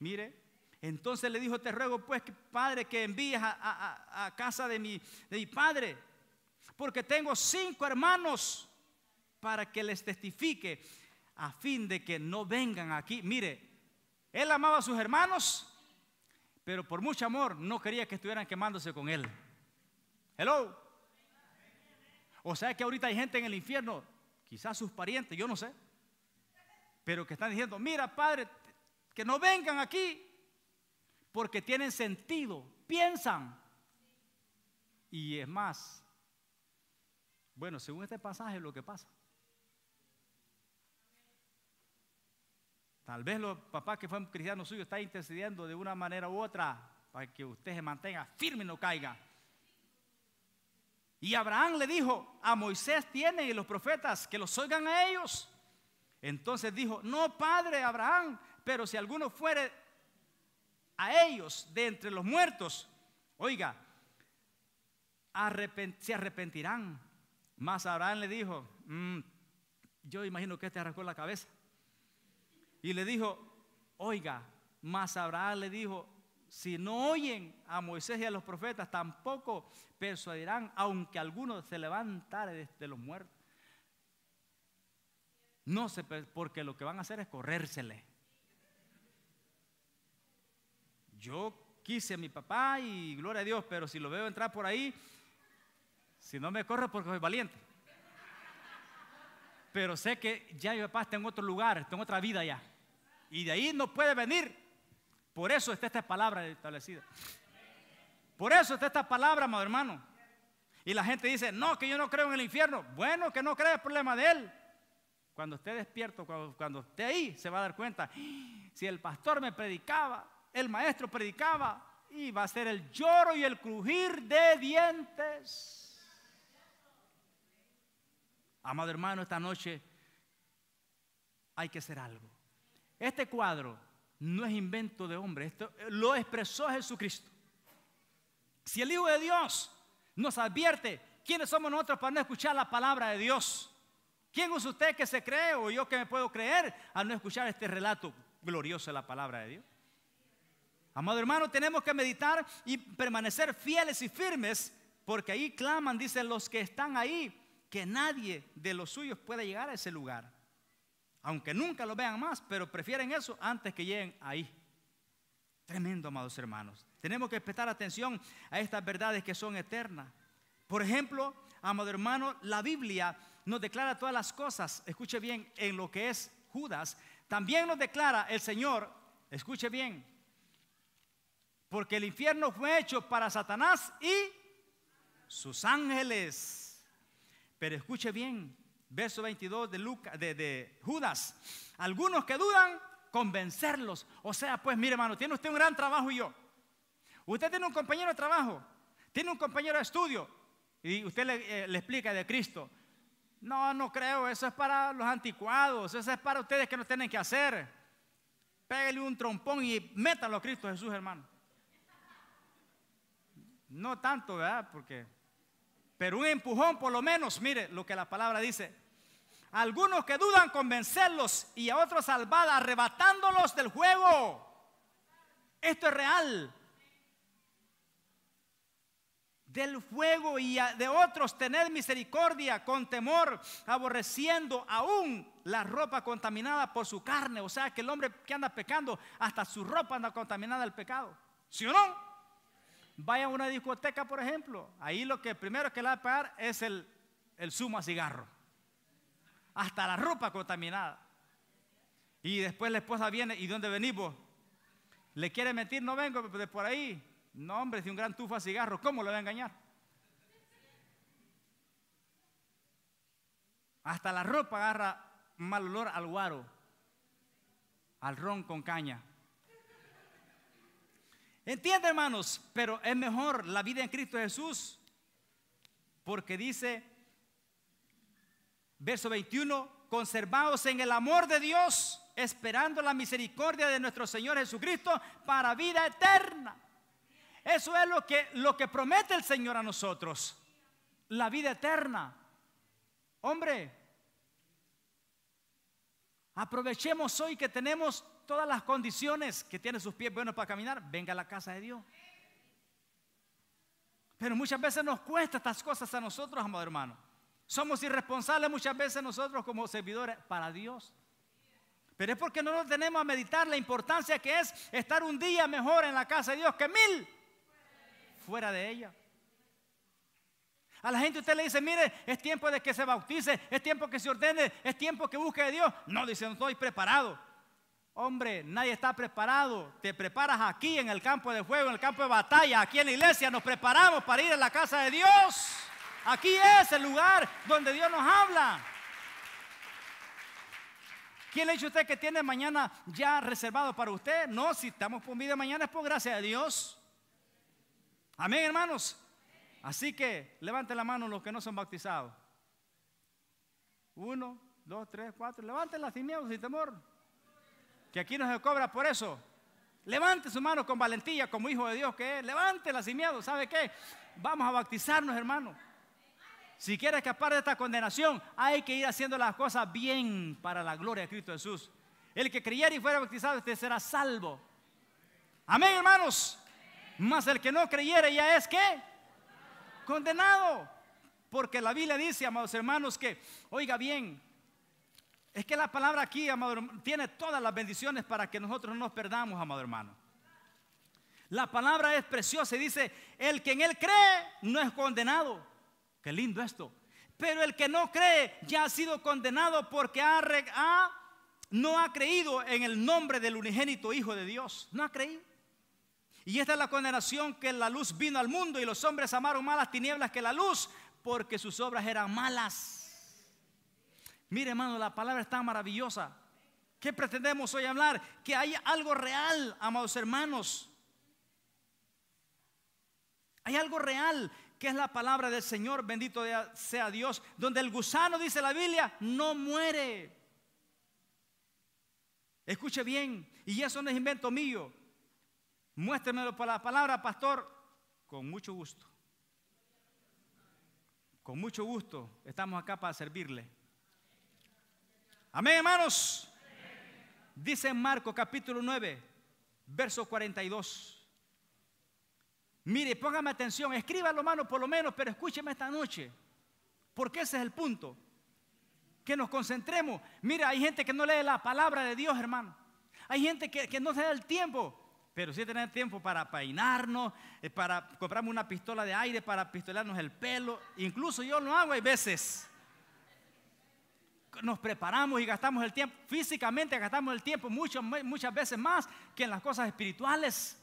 Mire, entonces le dijo, te ruego pues, padre, que envíes a, casa de mi, de mi padre, porque tengo cinco hermanos para que les testifique a fin de que no vengan aquí. Mire, él amaba a sus hermanos, pero por mucho amor no quería que estuvieran quemándose con él. Hello. O sea que ahorita hay gente en el infierno, quizás sus parientes, yo no sé, pero que están diciendo, mira Padre, que no vengan aquí, porque tienen sentido, piensan. Y es más, bueno, según este pasaje lo que pasa. Tal vez los papás que fueron cristianos suyos están intercediendo de una manera u otra para que usted se mantenga firme y no caiga. Y Abraham le dijo, a Moisés tiene y los profetas que los oigan a ellos. Entonces dijo, no, padre Abraham, pero si alguno fuere a ellos de entre los muertos, oiga, se arrepentirán. Mas Abraham le dijo, mm, yo imagino que este arrancó la cabeza. Y le dijo, oiga, mas Abraham le dijo, si no oyen a Moisés y a los profetas, tampoco persuadirán, aunque alguno se levantare de los muertos. No sé, porque lo que van a hacer es corrérsele. Yo quise a mi papá y gloria a Dios, pero si lo veo entrar por ahí, si no me corre porque soy valiente. Pero sé que ya mi papá está en otro lugar, está en otra vida ya. Y de ahí no puede venir. Por eso está esta palabra establecida. Por eso está esta palabra, amado hermano. Y la gente dice, no, que yo no creo en el infierno. Bueno, que no cree el problema de él. Cuando esté despierto, cuando, esté ahí, se va a dar cuenta. Si el pastor me predicaba, el maestro predicaba, y va a ser el lloro y el crujir de dientes. Amado hermano, esta noche hay que hacer algo. Este cuadro no es invento de hombre, esto lo expresó Jesucristo. Si el Hijo de Dios nos advierte quiénes somos nosotros para no escuchar la palabra de Dios, ¿Quién es usted que se cree o yo que me puedo creer al no escuchar este relato glorioso de la palabra de Dios? Amado hermano, tenemos que meditar y permanecer fieles y firmes porque ahí claman, dicen los que están ahí, que nadie de los suyos pueda llegar a ese lugar. Aunque nunca lo vean más, pero prefieren eso antes que lleguen ahí. Tremendo, amados hermanos. Tenemos que prestar atención a estas verdades que son eternas. Por ejemplo, amado hermano, la Biblia nos declara todas las cosas, escuche bien, en lo que es Judas. También nos declara el Señor, escuche bien, porque el infierno fue hecho para Satanás y sus ángeles. Pero escuche bien, verso 22 de, de, de Judas. Algunos que dudan, convencerlos. O sea, pues mire hermano, tiene usted un gran trabajo y yo. Usted tiene un compañero de trabajo, tiene un compañero de estudio y usted le, eh, le explica de Cristo. No, no creo, eso es para los anticuados, eso es para ustedes que no tienen que hacer. Pégale un trompón y métalo a Cristo Jesús, hermano. No tanto, ¿verdad? Porque, pero un empujón por lo menos, mire lo que la palabra dice. Algunos que dudan convencerlos y a otros salvar arrebatándolos del juego. Esto es real del fuego y de otros tened misericordia con temor, aborreciendo aún la ropa contaminada por su carne. O sea que el hombre que anda pecando, hasta su ropa anda contaminada del pecado. ¿Sí o no? Vaya a una discoteca, por ejemplo. Ahí lo que primero que le va a pagar es el, el zumo a cigarro. Hasta la ropa contaminada. Y después la esposa viene, ¿y dónde venimos? Le quiere mentir, no vengo de por ahí. No, hombre, si un gran tufa a cigarro, ¿cómo le va a engañar? Hasta la ropa agarra mal olor al guaro, al ron con caña. Entiende, hermanos, pero es mejor la vida en Cristo Jesús, porque dice, verso 21, conservados en el amor de Dios, esperando la misericordia de nuestro Señor Jesucristo para vida eterna. Eso es lo que, lo que promete el Señor a nosotros. La vida eterna. Hombre, aprovechemos hoy que tenemos todas las condiciones que tiene sus pies buenos para caminar. Venga a la casa de Dios. Pero muchas veces nos cuesta estas cosas a nosotros, amado hermano. Somos irresponsables muchas veces nosotros como servidores para Dios. Pero es porque no nos tenemos a meditar la importancia que es estar un día mejor en la casa de Dios que mil fuera de ella. A la gente usted le dice, mire, es tiempo de que se bautice, es tiempo que se ordene, es tiempo que busque a Dios. No, dice, no estoy preparado. Hombre, nadie está preparado. Te preparas aquí en el campo de fuego, en el campo de batalla, aquí en la iglesia. Nos preparamos para ir a la casa de Dios. Aquí es el lugar donde Dios nos habla. ¿Quién le dicho a usted que tiene mañana ya reservado para usted? No, si estamos con vida mañana es por gracia de Dios. Amén, hermanos. Así que levante la mano los que no son bautizados. Uno, dos, tres, cuatro. Levántenla sin miedo, sin temor. Que aquí no se cobra por eso. Levante su mano con valentía, como hijo de Dios que es. Levántela sin miedo. ¿Sabe qué? Vamos a bautizarnos, hermano. Si quiere escapar de esta condenación, hay que ir haciendo las cosas bien para la gloria de Cristo Jesús. El que creyera y fuera bautizado, usted será salvo. Amén, hermanos. Mas el que no creyera ya es que condenado. Porque la Biblia dice, amados hermanos, que, oiga bien, es que la palabra aquí, amado, tiene todas las bendiciones para que nosotros no nos perdamos, amado hermano. La palabra es preciosa y dice, el que en él cree no es condenado. Qué lindo esto. Pero el que no cree ya ha sido condenado porque no ha creído en el nombre del unigénito Hijo de Dios. No ha creído. Y esta es la condenación que la luz vino al mundo y los hombres amaron más las tinieblas que la luz porque sus obras eran malas. Mire hermano, la palabra es tan maravillosa. ¿Qué pretendemos hoy hablar? Que hay algo real, amados hermanos. Hay algo real que es la palabra del Señor, bendito sea Dios, donde el gusano, dice la Biblia, no muere. Escuche bien, y eso no es invento mío. Muéstremelo por la palabra, pastor, con mucho gusto. Con mucho gusto estamos acá para servirle. Amén, hermanos. Dice Marco capítulo 9, verso 42. Mire, póngame atención, escríbalo, hermano, por lo menos, pero escúcheme esta noche. Porque ese es el punto. Que nos concentremos. Mira, hay gente que no lee la palabra de Dios, hermano. Hay gente que, que no se da el tiempo pero sí tener tiempo para peinarnos, eh, para comprarme una pistola de aire, para pistolarnos el pelo. Incluso yo lo hago hay veces. Nos preparamos y gastamos el tiempo, físicamente gastamos el tiempo mucho, muchas veces más que en las cosas espirituales.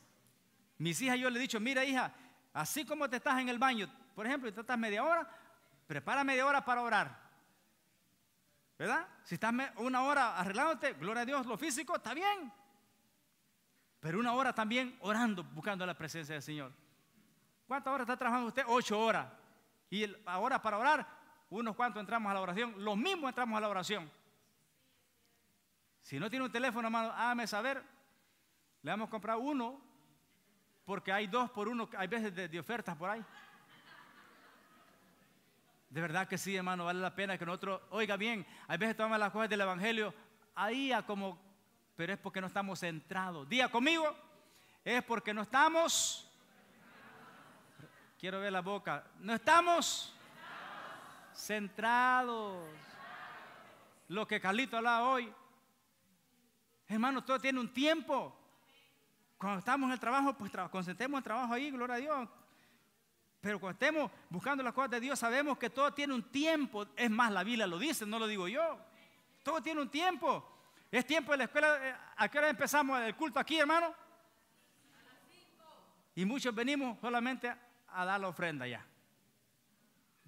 Mis hijas, yo le he dicho, mira hija, así como te estás en el baño, por ejemplo, y te estás media hora, prepara media hora para orar. ¿Verdad? Si estás una hora arreglándote, gloria a Dios, lo físico, está bien. Pero una hora también orando, buscando la presencia del Señor. ¿Cuántas horas está trabajando usted? Ocho horas. Y ahora para orar, unos cuantos entramos a la oración, los mismos entramos a la oración. Si no tiene un teléfono, hermano, hágame saber. Le vamos a comprar uno, porque hay dos por uno, hay veces de, ofertas por ahí. De verdad que sí, hermano, vale la pena que nosotros, oiga bien, hay veces tomamos las cosas del Evangelio ahí a como pero es porque no estamos centrados. Día conmigo, es porque no estamos. Quiero ver la boca. No estamos centrados. Lo que Carlito hablaba hoy. Hermano, todo tiene un tiempo. Cuando estamos en el trabajo, pues concentremos el trabajo ahí, gloria a Dios. Pero cuando estemos buscando las cosas de Dios, sabemos que todo tiene un tiempo. Es más, la Biblia lo dice, no lo digo yo. Todo tiene un tiempo. Es tiempo de la escuela. Eh, ¿A qué hora empezamos el culto aquí, hermano? Y muchos venimos solamente a dar la ofrenda ya.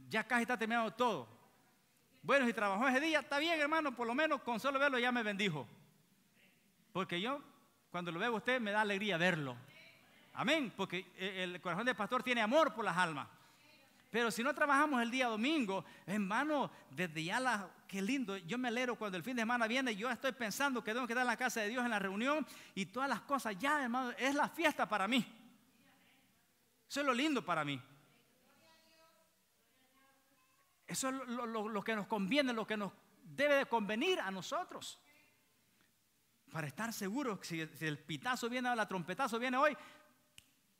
Ya casi está terminado todo. Bueno, si trabajó ese día, está bien, hermano, por lo menos con solo verlo ya me bendijo. Porque yo, cuando lo veo a usted, me da alegría verlo. Amén, porque el corazón del pastor tiene amor por las almas. Pero si no trabajamos el día domingo, hermano, desde ya la, qué lindo, yo me alegro cuando el fin de semana viene, yo estoy pensando que tengo que estar en la casa de Dios en la reunión y todas las cosas, ya hermano, es la fiesta para mí. Eso es lo lindo para mí. Eso es lo, que nos conviene, lo que nos debe de convenir a nosotros. Para estar seguros, si, si el pitazo viene, la trompetazo viene hoy,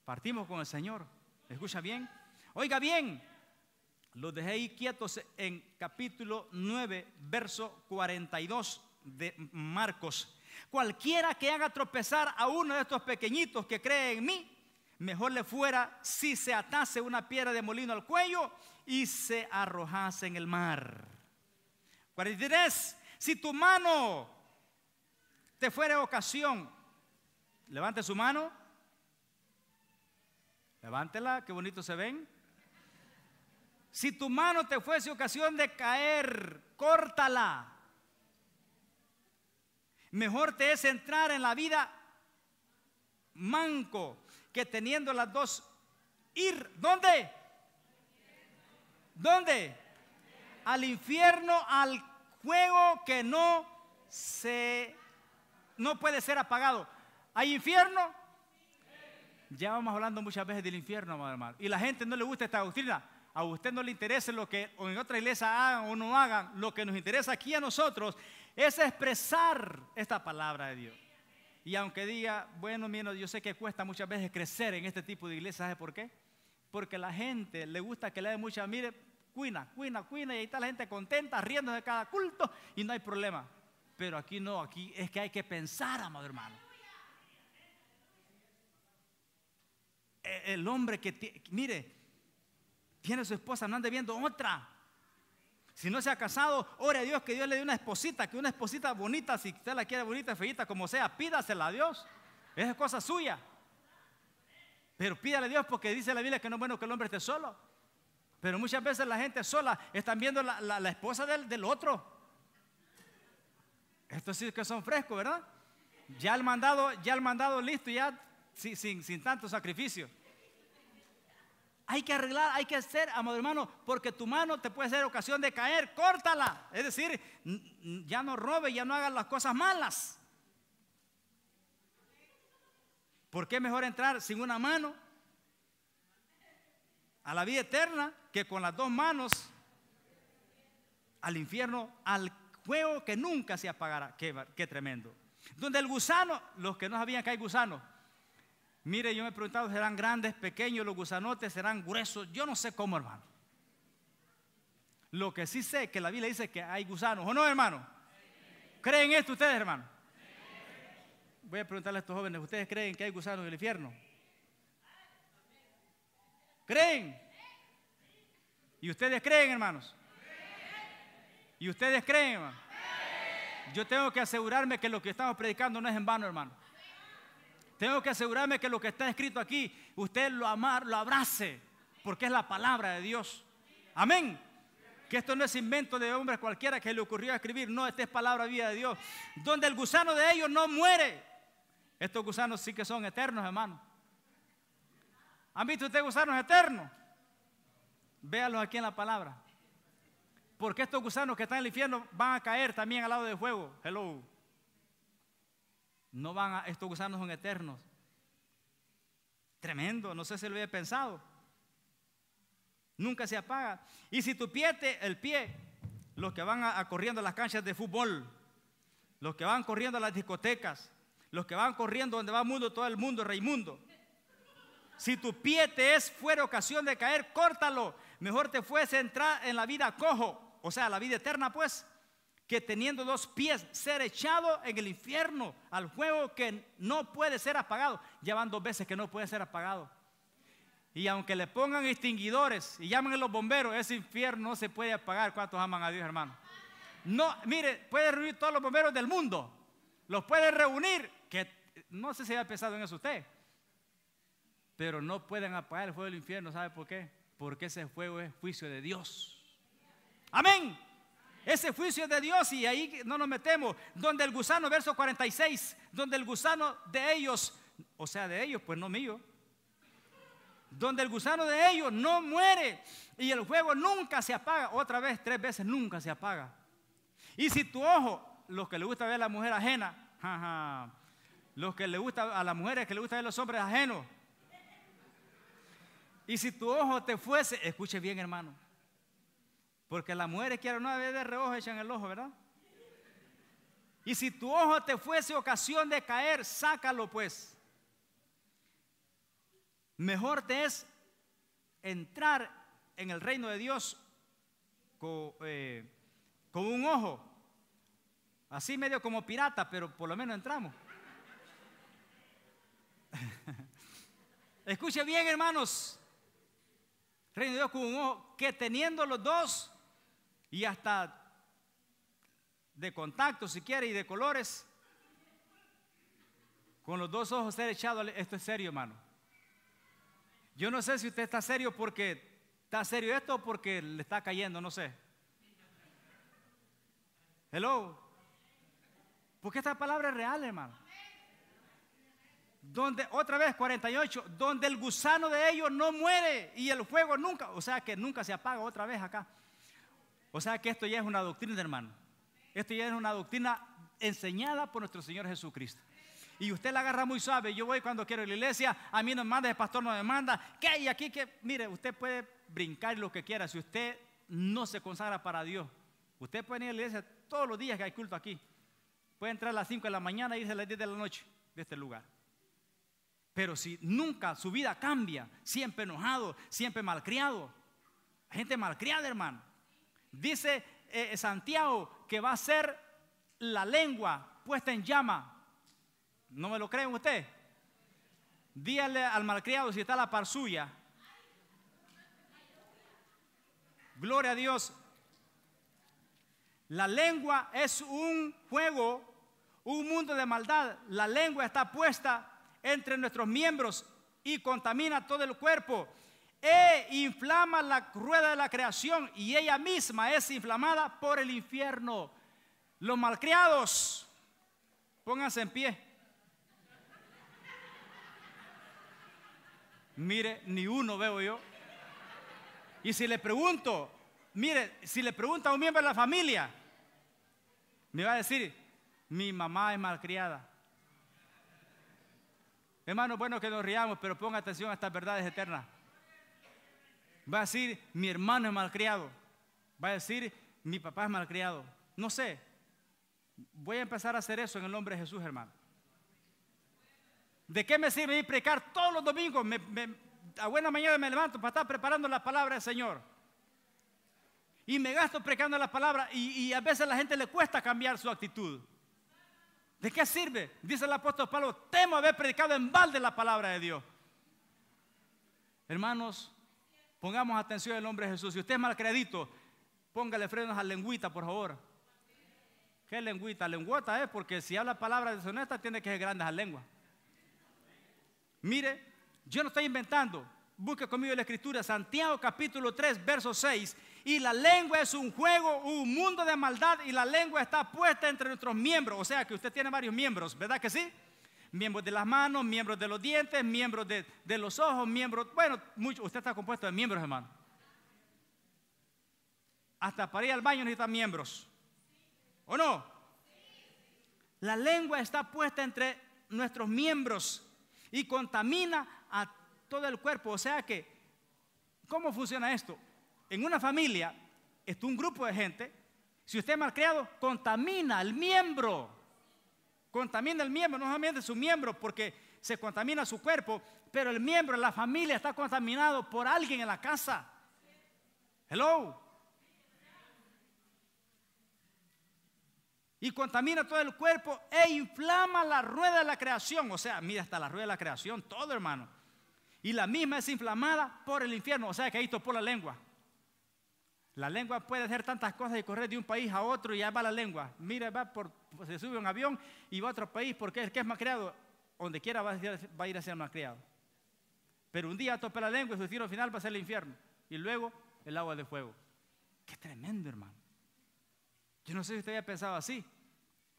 partimos con el Señor. ¿Escucha bien? Oiga bien, los dejé ahí quietos en capítulo 9, verso 42 de Marcos. Cualquiera que haga tropezar a uno de estos pequeñitos que cree en mí, mejor le fuera si se atase una piedra de molino al cuello y se arrojase en el mar. 43. Si tu mano te fuera ocasión, levante su mano, levántela, qué bonito se ven. Si tu mano te fuese ocasión de caer, córtala. Mejor te es entrar en la vida manco que teniendo las dos ir. ¿Dónde? ¿Dónde? Al infierno, al fuego que no se no puede ser apagado. ¿Hay infierno? Ya vamos hablando muchas veces del infierno, hermano. Y la gente no le gusta esta doctrina. A usted no le interesa lo que en otra iglesia hagan o no hagan. Lo que nos interesa aquí a nosotros es expresar esta palabra de Dios. Y aunque diga, bueno, mira, yo sé que cuesta muchas veces crecer en este tipo de iglesia, ¿sabe por qué? Porque la gente le gusta que le dé mucha, mire, cuina, cuina, cuina, y ahí está la gente contenta, riendo de cada culto, y no hay problema. Pero aquí no, aquí es que hay que pensar, amado hermano. E, el hombre que, mire, tiene su esposa, no ande viendo otra. Si no se ha casado, ore a Dios que Dios le dé una esposita, que una esposita bonita, si usted la quiere bonita, feita, como sea, pídasela a Dios. Esa es cosa suya. Pero pídale a Dios porque dice la Biblia que no es bueno que el hombre esté solo. Pero muchas veces la gente sola están viendo la, esposa del, otro. Estos sí que son frescos, ¿verdad? Ya el mandado, ya el mandado listo, ya sin, sin tanto sacrificio. Hay que arreglar, hay que hacer, amado hermano, porque tu mano te puede ser ocasión de caer, córtala. Es decir, ya no robe, ya no hagas las cosas malas. ¿Por qué mejor entrar sin una mano a la vida eterna que con las dos manos al infierno, al fuego que nunca se apagará? Qué, qué tremendo. Donde el gusano, los que no sabían que hay gusanos, Mire, yo me he preguntado, ¿serán grandes, pequeños los gusanotes? ¿Serán gruesos? Yo no sé cómo, hermano. Lo que sí sé es que la Biblia dice que hay gusanos, ¿o no, hermano? ¿Creen esto ustedes, hermano? Voy a preguntarle a estos jóvenes, ¿ustedes creen que hay gusanos en el infierno? ¿Creen? ¿Y ustedes creen, hermanos? ¿Y ustedes creen, hermano? Yo tengo que asegurarme que lo que estamos predicando no es en vano, hermano. Tengo que asegurarme que lo que está escrito aquí, usted lo amar, lo abrace, porque es la palabra de Dios. Amén. Que esto no es invento de hombres cualquiera que le ocurrió escribir. No, esta es palabra vida de Dios. Donde el gusano de ellos no muere. Estos gusanos sí que son eternos, hermano. ¿Han visto ustedes gusanos eternos? Véanlos aquí en la palabra. Porque estos gusanos que están en el infierno van a caer también al lado del fuego. Hello. No van a, estos gusanos son eternos. Tremendo, no sé si lo había pensado. Nunca se apaga. Y si tu pie, el pie, los que van a, corriendo a las canchas de fútbol, los que van corriendo a las discotecas, los que van corriendo donde va el mundo, todo el mundo, Reimundo. Si tu pie te es fuera ocasión de caer, córtalo. Mejor te fuese entrar en la vida cojo, o sea, la vida eterna, pues, que teniendo dos pies ser echado en el infierno al fuego que no puede ser apagado. Ya van dos veces que no puede ser apagado. Y aunque le pongan extinguidores y llamen a los bomberos, ese infierno no se puede apagar. ¿Cuántos aman a Dios, hermano? No, mire, puede reunir todos los bomberos del mundo. Los puede reunir, que no sé si ha pensado en eso usted. Pero no pueden apagar el fuego del infierno. ¿Sabe por qué? Porque ese fuego es juicio de Dios. Amén. Ese juicio de Dios y ahí no nos metemos. Donde el gusano, verso 46, donde el gusano de ellos, o sea, de ellos, pues no mío. Donde el gusano de ellos no muere y el fuego nunca se apaga. Otra vez, tres veces, nunca se apaga. Y si tu ojo, los que le gusta ver a la mujer ajena, los que le gusta a las mujeres que le gusta ver a los hombres ajenos. Y si tu ojo te fuese, escuche bien hermano, porque las mujeres quieren una vez de reojo echan el ojo, ¿verdad? Y si tu ojo te fuese ocasión de caer, sácalo pues. Mejor te es entrar en el reino de Dios con, eh, con un ojo. Así medio como pirata, pero por lo menos entramos. <laughs> Escuche bien, hermanos. Reino de Dios con un ojo que teniendo los dos y hasta de contacto si quiere y de colores, con los dos ojos ser echado, esto es serio, hermano. Yo no sé si usted está serio porque está serio esto o porque le está cayendo, no sé. Hello. Porque esta palabra es real, hermano. Donde, otra vez, 48, donde el gusano de ellos no muere y el fuego nunca, o sea que nunca se apaga otra vez acá. O sea que esto ya es una doctrina, hermano. Esto ya es una doctrina enseñada por nuestro Señor Jesucristo. Y usted la agarra muy suave. Yo voy cuando quiero a la iglesia, a mí no me manda, el pastor no me manda. ¿Qué hay aquí? que Mire, usted puede brincar lo que quiera si usted no se consagra para Dios. Usted puede ir a la iglesia todos los días que hay culto aquí. Puede entrar a las 5 de la mañana y irse a las 10 de la noche de este lugar. Pero si nunca su vida cambia, siempre enojado, siempre malcriado, gente malcriada, hermano. Dice eh, Santiago que va a ser la lengua puesta en llama. ¿No me lo creen usted? Dígale al malcriado si está la par suya. Gloria a Dios. La lengua es un juego, un mundo de maldad. La lengua está puesta entre nuestros miembros y contamina todo el cuerpo. E inflama la rueda de la creación y ella misma es inflamada por el infierno. Los malcriados, pónganse en pie. Mire, ni uno veo yo. Y si le pregunto, mire, si le pregunto a un miembro de la familia, me va a decir, mi mamá es malcriada. Hermano, bueno que nos riamos, pero ponga atención a estas verdades eternas. Va a decir, mi hermano es malcriado. Va a decir, mi papá es malcriado. No sé. Voy a empezar a hacer eso en el nombre de Jesús, hermano. ¿De qué me sirve ir a predicar todos los domingos? a buena mañana me levanto para estar preparando la palabra del Señor. Y me gasto predicando la palabra y, y a veces a la gente le cuesta cambiar su actitud. ¿De qué sirve? Dice el apóstol Pablo, temo haber predicado en balde la palabra de Dios. Hermanos, pongamos atención al nombre de Jesús. Si usted es malcredito, póngale frenos a lengüita, por favor. ¿Qué lengüita? Lenguota es porque si habla palabras deshonestas tiene que ser grandes a lengua. Mire, yo no estoy inventando. Busque conmigo la escritura, Santiago capítulo 3, verso 6. Y la lengua es un juego, un mundo de maldad y la lengua está puesta entre nuestros miembros. O sea que usted tiene varios miembros, ¿verdad que sí? Miembros de las manos, miembros de los dientes, miembros de, los ojos, miembros, bueno, mucho, usted está compuesto de miembros, hermano. Hasta para ir al baño necesita miembros. ¿O no? La lengua está puesta entre nuestros miembros y contamina a todo el cuerpo. O sea que, ¿cómo funciona esto? en una familia, está un grupo de gente, si usted es malcriado, contamina al miembro. Contamina el miembro, no solamente su miembro, porque se contamina su cuerpo, pero el miembro la familia está contaminado por alguien en la casa. Hello. Y contamina todo el cuerpo e inflama la rueda de la creación. O sea, mira hasta la rueda de la creación, todo hermano. Y la misma es inflamada por el infierno. O sea que ahí topó la lengua. La lengua puede hacer tantas cosas y correr de un país a otro y ya va la lengua. Mira, va por, se sube un avión y va a otro país porque el que es más criado, donde quiera va a, ir a ser más criado. Pero un día tope la lengua y su destino final va a ser el infierno. Y luego el agua de fuego. Qué tremendo, hermano. Yo no sé si usted había pensado así,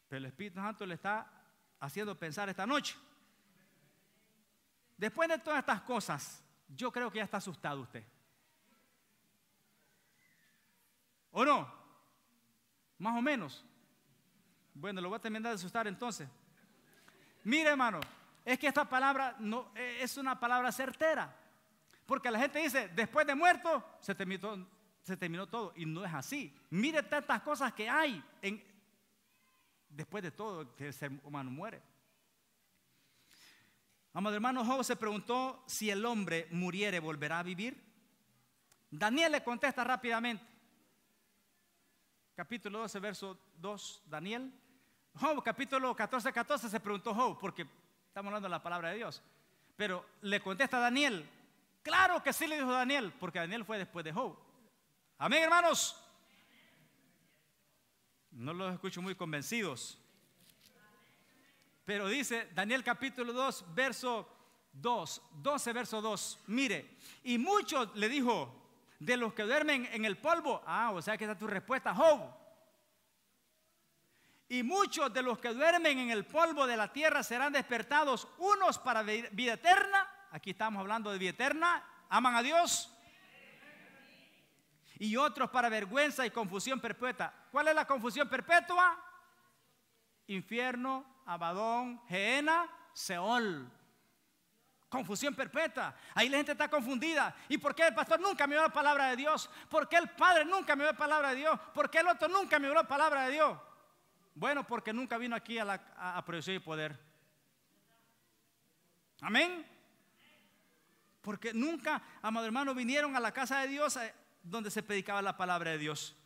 pero el Espíritu Santo le está haciendo pensar esta noche. Después de todas estas cosas, yo creo que ya está asustado usted. ¿O no? Más o menos. Bueno, lo voy a terminar de asustar entonces. Mire, hermano, es que esta palabra no, e, es una palabra certera. Porque la gente dice, después de muerto, se terminó, todo. Y no es así. Mire tantas cosas que hay en, después de todo que el ser humano muere. Amado hermano, Job se preguntó si el hombre muriere, ¿volverá a vivir? Daniel le contesta rápidamente capítulo 12, verso 2, Daniel. Job, capítulo 14, 14, se preguntó Job, porque estamos hablando de la palabra de Dios. Pero le contesta Daniel, claro que sí le dijo Daniel, porque Daniel fue después de Job. Amén, hermanos. No los escucho muy convencidos. Pero dice Daniel capítulo 2, verso 2, 12, verso 2. Mire, y muchos le dijo, de los que duermen en el polvo. Ah, o sea que esa es tu respuesta, Job. Y muchos de los que duermen en el polvo de la tierra serán despertados, unos para vida eterna. Aquí estamos hablando de vida eterna. ¿Aman a Dios? Y otros para vergüenza y confusión perpetua. ¿Cuál es la confusión perpetua? Infierno, Abadón, Geena, Seol. Confusión perpetua. Ahí la gente está confundida. ¿Y por qué el pastor nunca me dio la palabra de Dios? ¿Por qué el padre nunca me dio la palabra de Dios? ¿Por qué el otro nunca me dio la palabra de Dios? Bueno, porque nunca vino aquí a, la, a, y poder. Amén. Porque nunca, amado hermano, vinieron a la casa de Dios eh, donde se predicaba la palabra de Dios.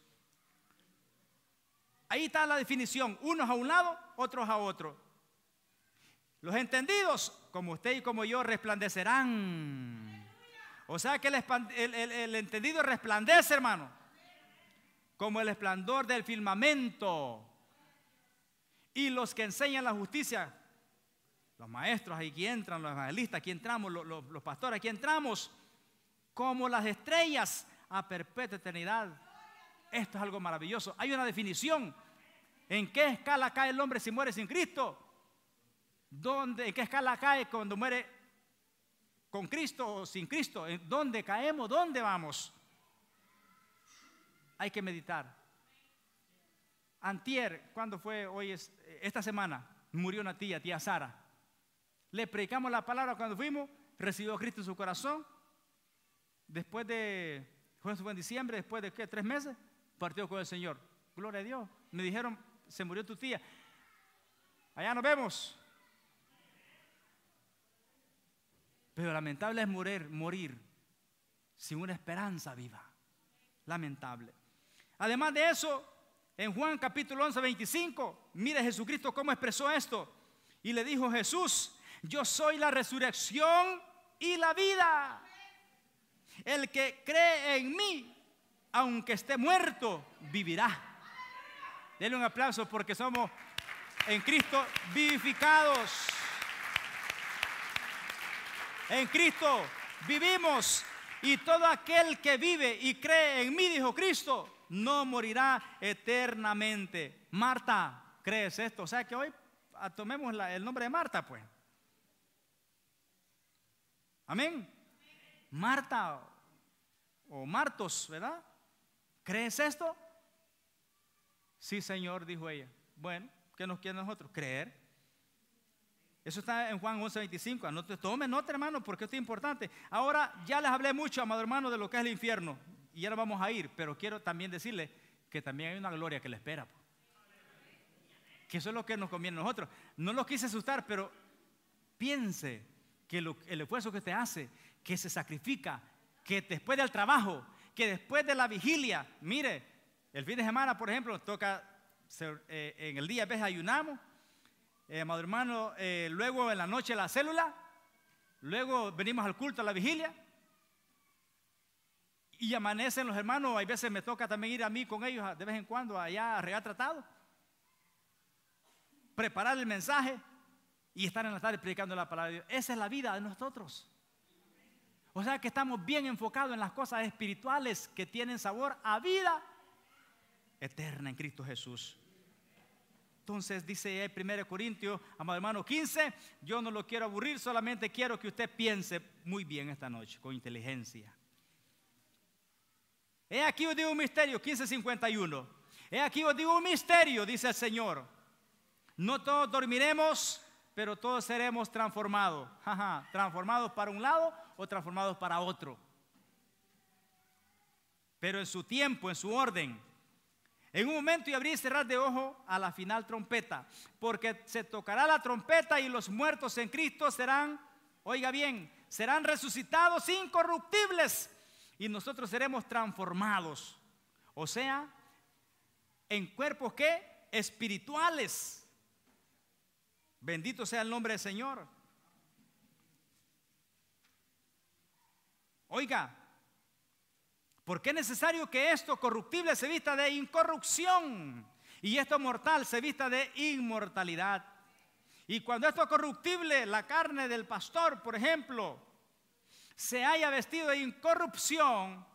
Ahí está la definición, unos a un lado, otros a otro. Los entendidos, como usted y como yo, resplandecerán. O sea que el, entendido resplandece, hermano, como el esplendor del firmamento. Y los que enseñan la justicia, los maestros aquí entran, los evangelistas aquí entramos, los, los pastores aquí entramos, como las estrellas a perpetua eternidad. Esto es algo maravilloso. Hay una definición. ¿En qué escala cae el hombre si muere sin Cristo? ¿Dónde, ¿En qué escala cae cuando muere con Cristo o sin Cristo? ¿En dónde caemos? ¿Dónde vamos? Hay que meditar. Antier, ¿cuándo fue? Hoy es, esta semana, murió una tía, tía Sara. Le predicamos la palabra cuando fuimos, recibió a Cristo en su corazón. Después de, fue en diciembre, después de ¿qué? tres meses, partió con el Señor. Gloria a Dios. Me dijeron, se murió tu tía. Allá nos vemos. Pero lamentable es morir, morir sin una esperanza viva. Lamentable. Además de eso, en Juan capítulo 11, 25, mire Jesucristo cómo expresó esto. Y le dijo Jesús, yo soy la resurrección y la vida. El que cree en mí, aunque esté muerto, vivirá. Denle un aplauso porque somos en Cristo vivificados. En Cristo vivimos y todo aquel que vive y cree en mí, dijo Cristo, no morirá eternamente. Marta, ¿crees esto? O sea que hoy tomemos el nombre de Marta, pues. Amén. Marta o Martos, ¿verdad? ¿Crees esto? Sí, Señor, dijo ella. Bueno, ¿qué nos quiere nosotros? Creer. Eso está en Juan 11, 25. Anote, tome nota, hermano, porque esto es importante. Ahora ya les hablé mucho, amado hermano, de lo que es el infierno. Y ahora vamos a ir, pero quiero también decirle que también hay una gloria que le espera. Que eso es lo que nos conviene a nosotros. No lo quise asustar, pero piense que el esfuerzo que usted hace, que se sacrifica, que después del trabajo, que después de la vigilia, mire, el fin de semana, por ejemplo, toca, eh, en el día a veces ayunamos, eh, amado hermano, eh, luego en la noche la célula, luego venimos al culto a la vigilia, y amanecen los hermanos, hay veces me toca también ir a mí con ellos de vez en cuando allá a tratado, preparar el mensaje y estar en la tarde predicando la palabra de Dios. Esa es la vida de nosotros. O sea que estamos bien enfocados en las cosas espirituales que tienen sabor a vida eterna en Cristo Jesús. Entonces dice 1 Corintios, amado hermano 15, yo no lo quiero aburrir, solamente quiero que usted piense muy bien esta noche, con inteligencia. He aquí os digo un misterio, 1551. He aquí os digo un misterio, dice el Señor. No todos dormiremos, pero todos seremos transformados. <laughs> transformados para un lado o transformados para otro. Pero en su tiempo, en su orden. En un momento y abrir y cerrar de ojo a la final trompeta, porque se tocará la trompeta y los muertos en Cristo serán, oiga bien, serán resucitados incorruptibles y nosotros seremos transformados. O sea, en cuerpos que espirituales. Bendito sea el nombre del Señor. Oiga, ¿por qué es necesario que esto corruptible se vista de incorrupción y esto mortal se vista de inmortalidad? Y cuando esto corruptible, la carne del pastor, por ejemplo, se haya vestido de incorrupción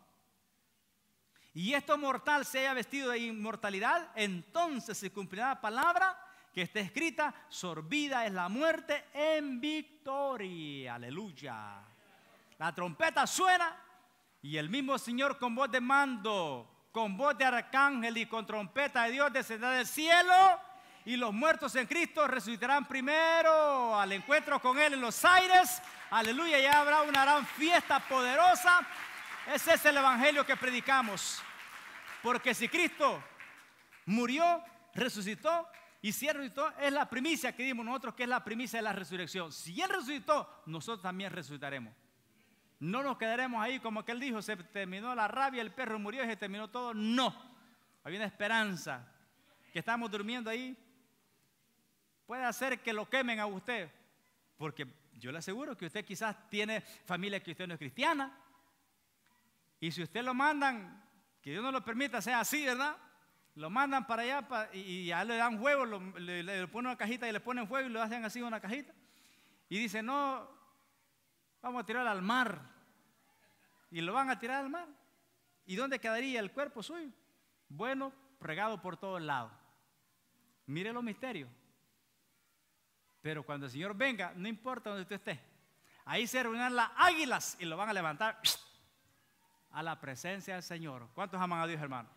y esto mortal se haya vestido de inmortalidad, entonces se cumplirá la palabra que está escrita, sorbida es la muerte en victoria. Aleluya. La trompeta suena y el mismo Señor con voz de mando, con voz de arcángel y con trompeta de Dios descenderá del cielo y los muertos en Cristo resucitarán primero al encuentro con Él en los aires. Aleluya, ya habrá una gran fiesta poderosa. Ese es el evangelio que predicamos. Porque si Cristo murió, resucitó, y si Él resucitó, es la primicia que dimos nosotros, que es la primicia de la resurrección. Si Él resucitó, nosotros también resucitaremos. No nos quedaremos ahí como que Él dijo, se terminó la rabia, el perro murió y se terminó todo. No, hay una esperanza. Que estamos durmiendo ahí, puede hacer que lo quemen a usted. Porque yo le aseguro que usted quizás tiene familia que usted no es cristiana. Y si usted lo mandan, que Dios no lo permita, sea así, ¿verdad? Lo mandan para allá y, ya le dan huevo, le, le, ponen una cajita y le ponen fuego y lo hacen así una cajita. Y dice, no, vamos a tirar al mar. Y lo van a tirar al mar. ¿Y dónde quedaría el cuerpo suyo? Bueno, regado por todos lados. Mire los misterios. Pero cuando el Señor venga, no importa donde usted esté, ahí se reunirán las águilas y lo van a levantar a la presencia del Señor. ¿Cuántos aman a Dios, hermano?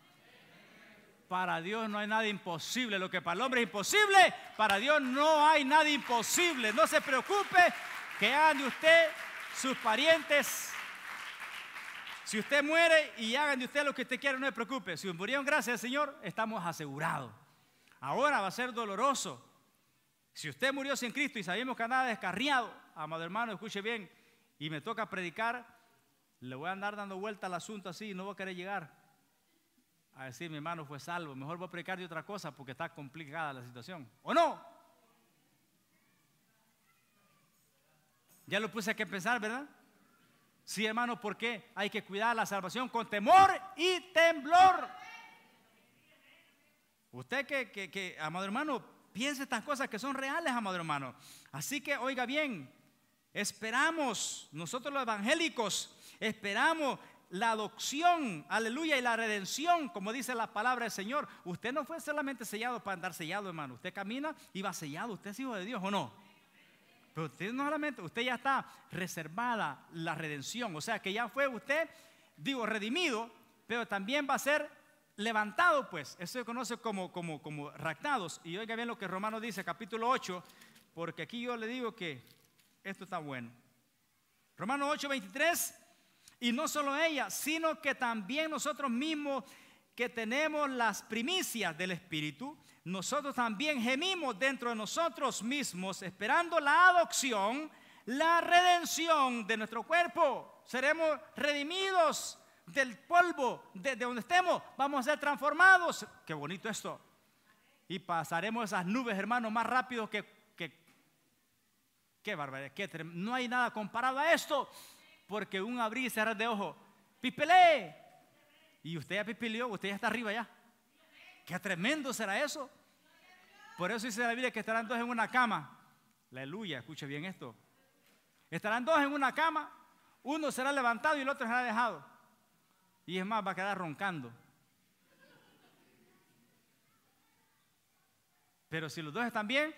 Para Dios no hay nada imposible. Lo que para el hombre es imposible, para Dios no hay nada imposible. No se preocupe que hagan de usted sus parientes. Si usted muere y hagan de usted lo que usted quiera, no se preocupe. Si murieron gracias al Señor, estamos asegurados. Ahora va a ser doloroso. Si usted murió sin Cristo y sabemos que nada descarriado, amado hermano, escuche bien, y me toca predicar, le voy a andar dando vuelta al asunto así y no voy a querer llegar a decir mi hermano fue salvo. Mejor voy a predicar de otra cosa porque está complicada la situación. ¿O no? Ya lo puse a que pensar, ¿verdad? Sí, hermano, ¿por qué hay que cuidar la salvación con temor y temblor? Usted que, que, que, amado hermano, piense estas cosas que son reales, amado hermano. Así que, oiga bien, esperamos, nosotros los evangélicos, esperamos la adopción, aleluya, y la redención, como dice la palabra del Señor. Usted no fue solamente sellado para andar sellado, hermano. Usted camina y va sellado. Usted es hijo de Dios o no. Pero usted no solamente, usted ya está reservada la redención. O sea que ya fue usted, digo, redimido, pero también va a ser levantado, pues. Eso se conoce como, como, como raptados. Y oiga bien lo que Romano dice, capítulo 8, porque aquí yo le digo que esto está bueno. Romano 8, 23 y no solo ella, sino que también nosotros mismos que tenemos las primicias del Espíritu, nosotros también gemimos dentro de nosotros mismos, esperando la adopción, la redención de nuestro cuerpo. Seremos redimidos del polvo, de, donde estemos, vamos a ser transformados. Qué bonito esto. Y pasaremos esas nubes, hermanos, más rápido que... qué barbaridad, qué no hay nada comparado a esto porque un abrir y cerrar de ojo, pipelé. Y usted ya pipilió, usted ya está arriba ya. Qué tremendo será eso. Por eso dice la Biblia que estarán dos en una cama. Aleluya, escuche bien esto. Estarán dos en una cama, uno será levantado y el otro será dejado. Y es más, va a quedar roncando. Pero si los dos están bien,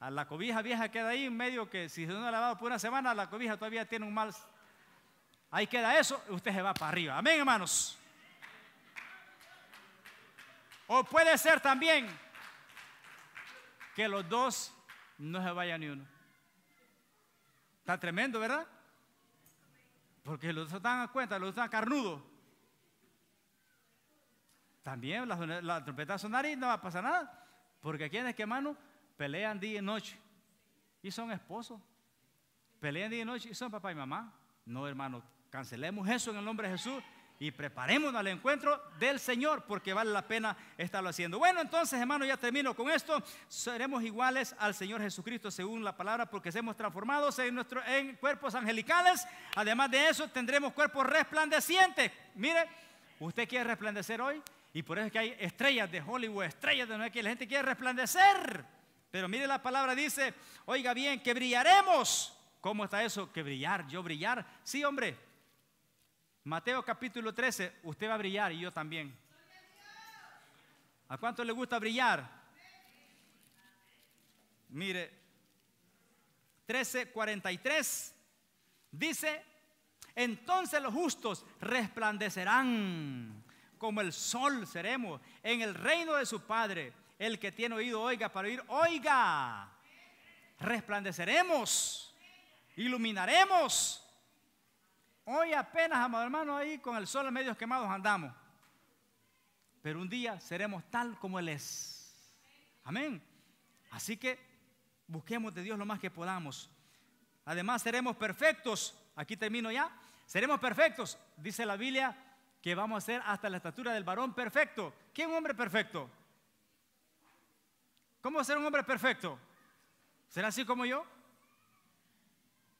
a la cobija vieja queda ahí en medio que si no ha lavado por una semana, la cobija todavía tiene un mal Ahí queda eso, usted se va para arriba. Amén, hermanos. O puede ser también que los dos no se vayan ni uno. Está tremendo, ¿verdad? Porque los dos están a cuenta, los dos están carnudos. También la, la trompeta sonar y no va a pasar nada. Porque quienes que, hermano, pelean día y noche. Y son esposos. Pelean día y noche y son papá y mamá. No, hermano, Cancelemos eso en el nombre de Jesús y preparémonos al encuentro del Señor porque vale la pena estarlo haciendo. Bueno, entonces, hermano, ya termino con esto. Seremos iguales al Señor Jesucristo según la palabra porque seremos transformados en, en cuerpos angelicales. Además de eso, tendremos cuerpos resplandecientes. Mire, usted quiere resplandecer hoy y por eso es que hay estrellas de Hollywood, estrellas de que la gente quiere resplandecer. Pero mire la palabra dice, oiga bien, que brillaremos. ¿Cómo está eso? Que brillar, yo brillar. Sí, hombre, Mateo capítulo 13, usted va a brillar y yo también. ¿A cuánto le gusta brillar? Mire, 13:43 dice, entonces los justos resplandecerán como el sol seremos en el reino de su Padre. El que tiene oído, oiga para oír, oiga. Resplandeceremos, iluminaremos Hoy apenas, amado hermano, ahí con el sol a medios quemados andamos. Pero un día seremos tal como Él es. Amén. Así que busquemos de Dios lo más que podamos. Además seremos perfectos. Aquí termino ya. Seremos perfectos. Dice la Biblia que vamos a ser hasta la estatura del varón perfecto. ¿Quién es un hombre perfecto? ¿Cómo ser un hombre perfecto? ¿Será así como yo?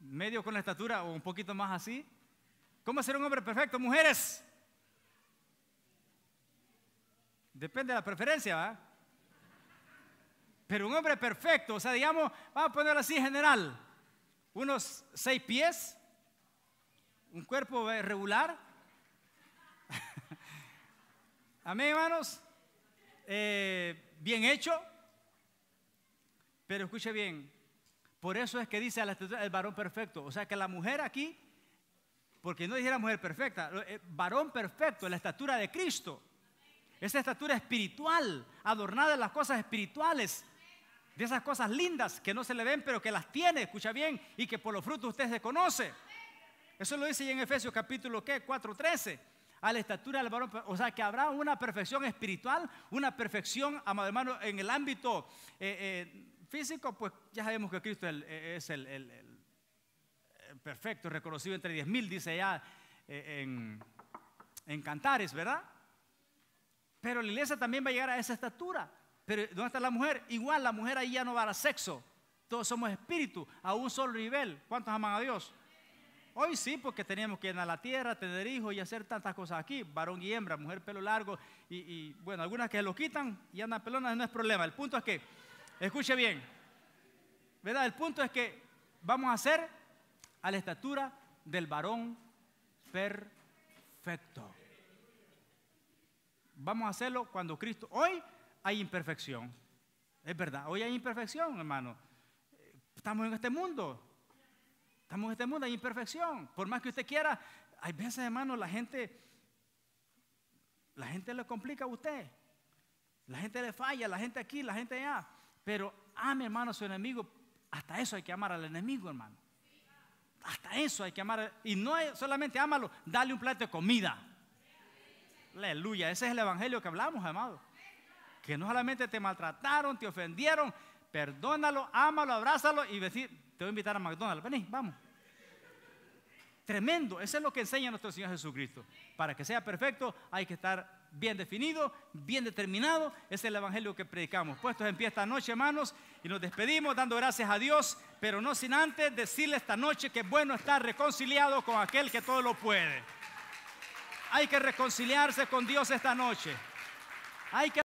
¿Medio con la estatura o un poquito más así? ¿Cómo ser un hombre perfecto? Mujeres. Depende de la preferencia, ¿va? Pero un hombre perfecto, o sea, digamos, vamos a ponerlo así en general, unos seis pies, un cuerpo regular. <laughs> Amén, hermanos. Eh, bien hecho. Pero escuche bien, por eso es que dice el varón perfecto. O sea que la mujer aquí porque no dijera mujer perfecta, eh, varón perfecto, la estatura de Cristo. Esa estatura espiritual, adornada en las cosas espirituales, de esas cosas lindas que no se le ven, pero que las tiene, escucha bien, y que por los frutos usted se conoce. Eso lo dice en Efesios capítulo ¿qué? 4:13. A la estatura del varón, o sea que habrá una perfección espiritual, una perfección, amado hermano, en el ámbito eh, eh, físico, pues ya sabemos que Cristo es el perfecto, reconocido entre diez mil, dice ya eh, en, en Cantares, ¿verdad? Pero la iglesia también va a llegar a esa estatura. Pero ¿dónde está la mujer? Igual la mujer ahí ya no va a dar sexo. Todos somos espíritu, a un solo nivel. ¿Cuántos aman a Dios? Hoy sí, porque teníamos que ir a la tierra, tener hijos y hacer tantas cosas aquí. Varón y hembra, mujer pelo largo. Y, bueno, algunas que lo quitan y andan pelonas no es problema. El punto es que, escuche bien, ¿verdad? El punto es que vamos a hacer a la estatura del varón perfecto. Vamos a hacerlo cuando Cristo... Hoy hay imperfección. Es verdad, hoy hay imperfección, hermano. Estamos en este mundo. Estamos en este mundo, hay imperfección. Por más que usted quiera, hay veces, hermano, la gente, la gente le complica a usted. La gente le falla, la gente aquí, la gente allá. Pero ame, hermano, a su enemigo. Hasta eso hay que amar al enemigo, hermano. Hasta eso hay que amar. Y no solamente ámalo, dale un plato de comida. Aleluya, ese es el evangelio que hablamos, amado. Que no solamente te maltrataron, te ofendieron, perdónalo, ámalo, abrázalo y decir, te voy a invitar a McDonald's. Vení, vamos. Tremendo, eso es lo que enseña nuestro Señor Jesucristo. Para que sea perfecto hay que estar bien definido, bien determinado. Ese es el evangelio que predicamos. Puestos en pie esta noche, hermanos, y nos despedimos dando gracias a Dios, pero no sin antes decirle esta noche que es bueno estar reconciliado con aquel que todo lo puede. Hay que reconciliarse con Dios esta noche. Hay que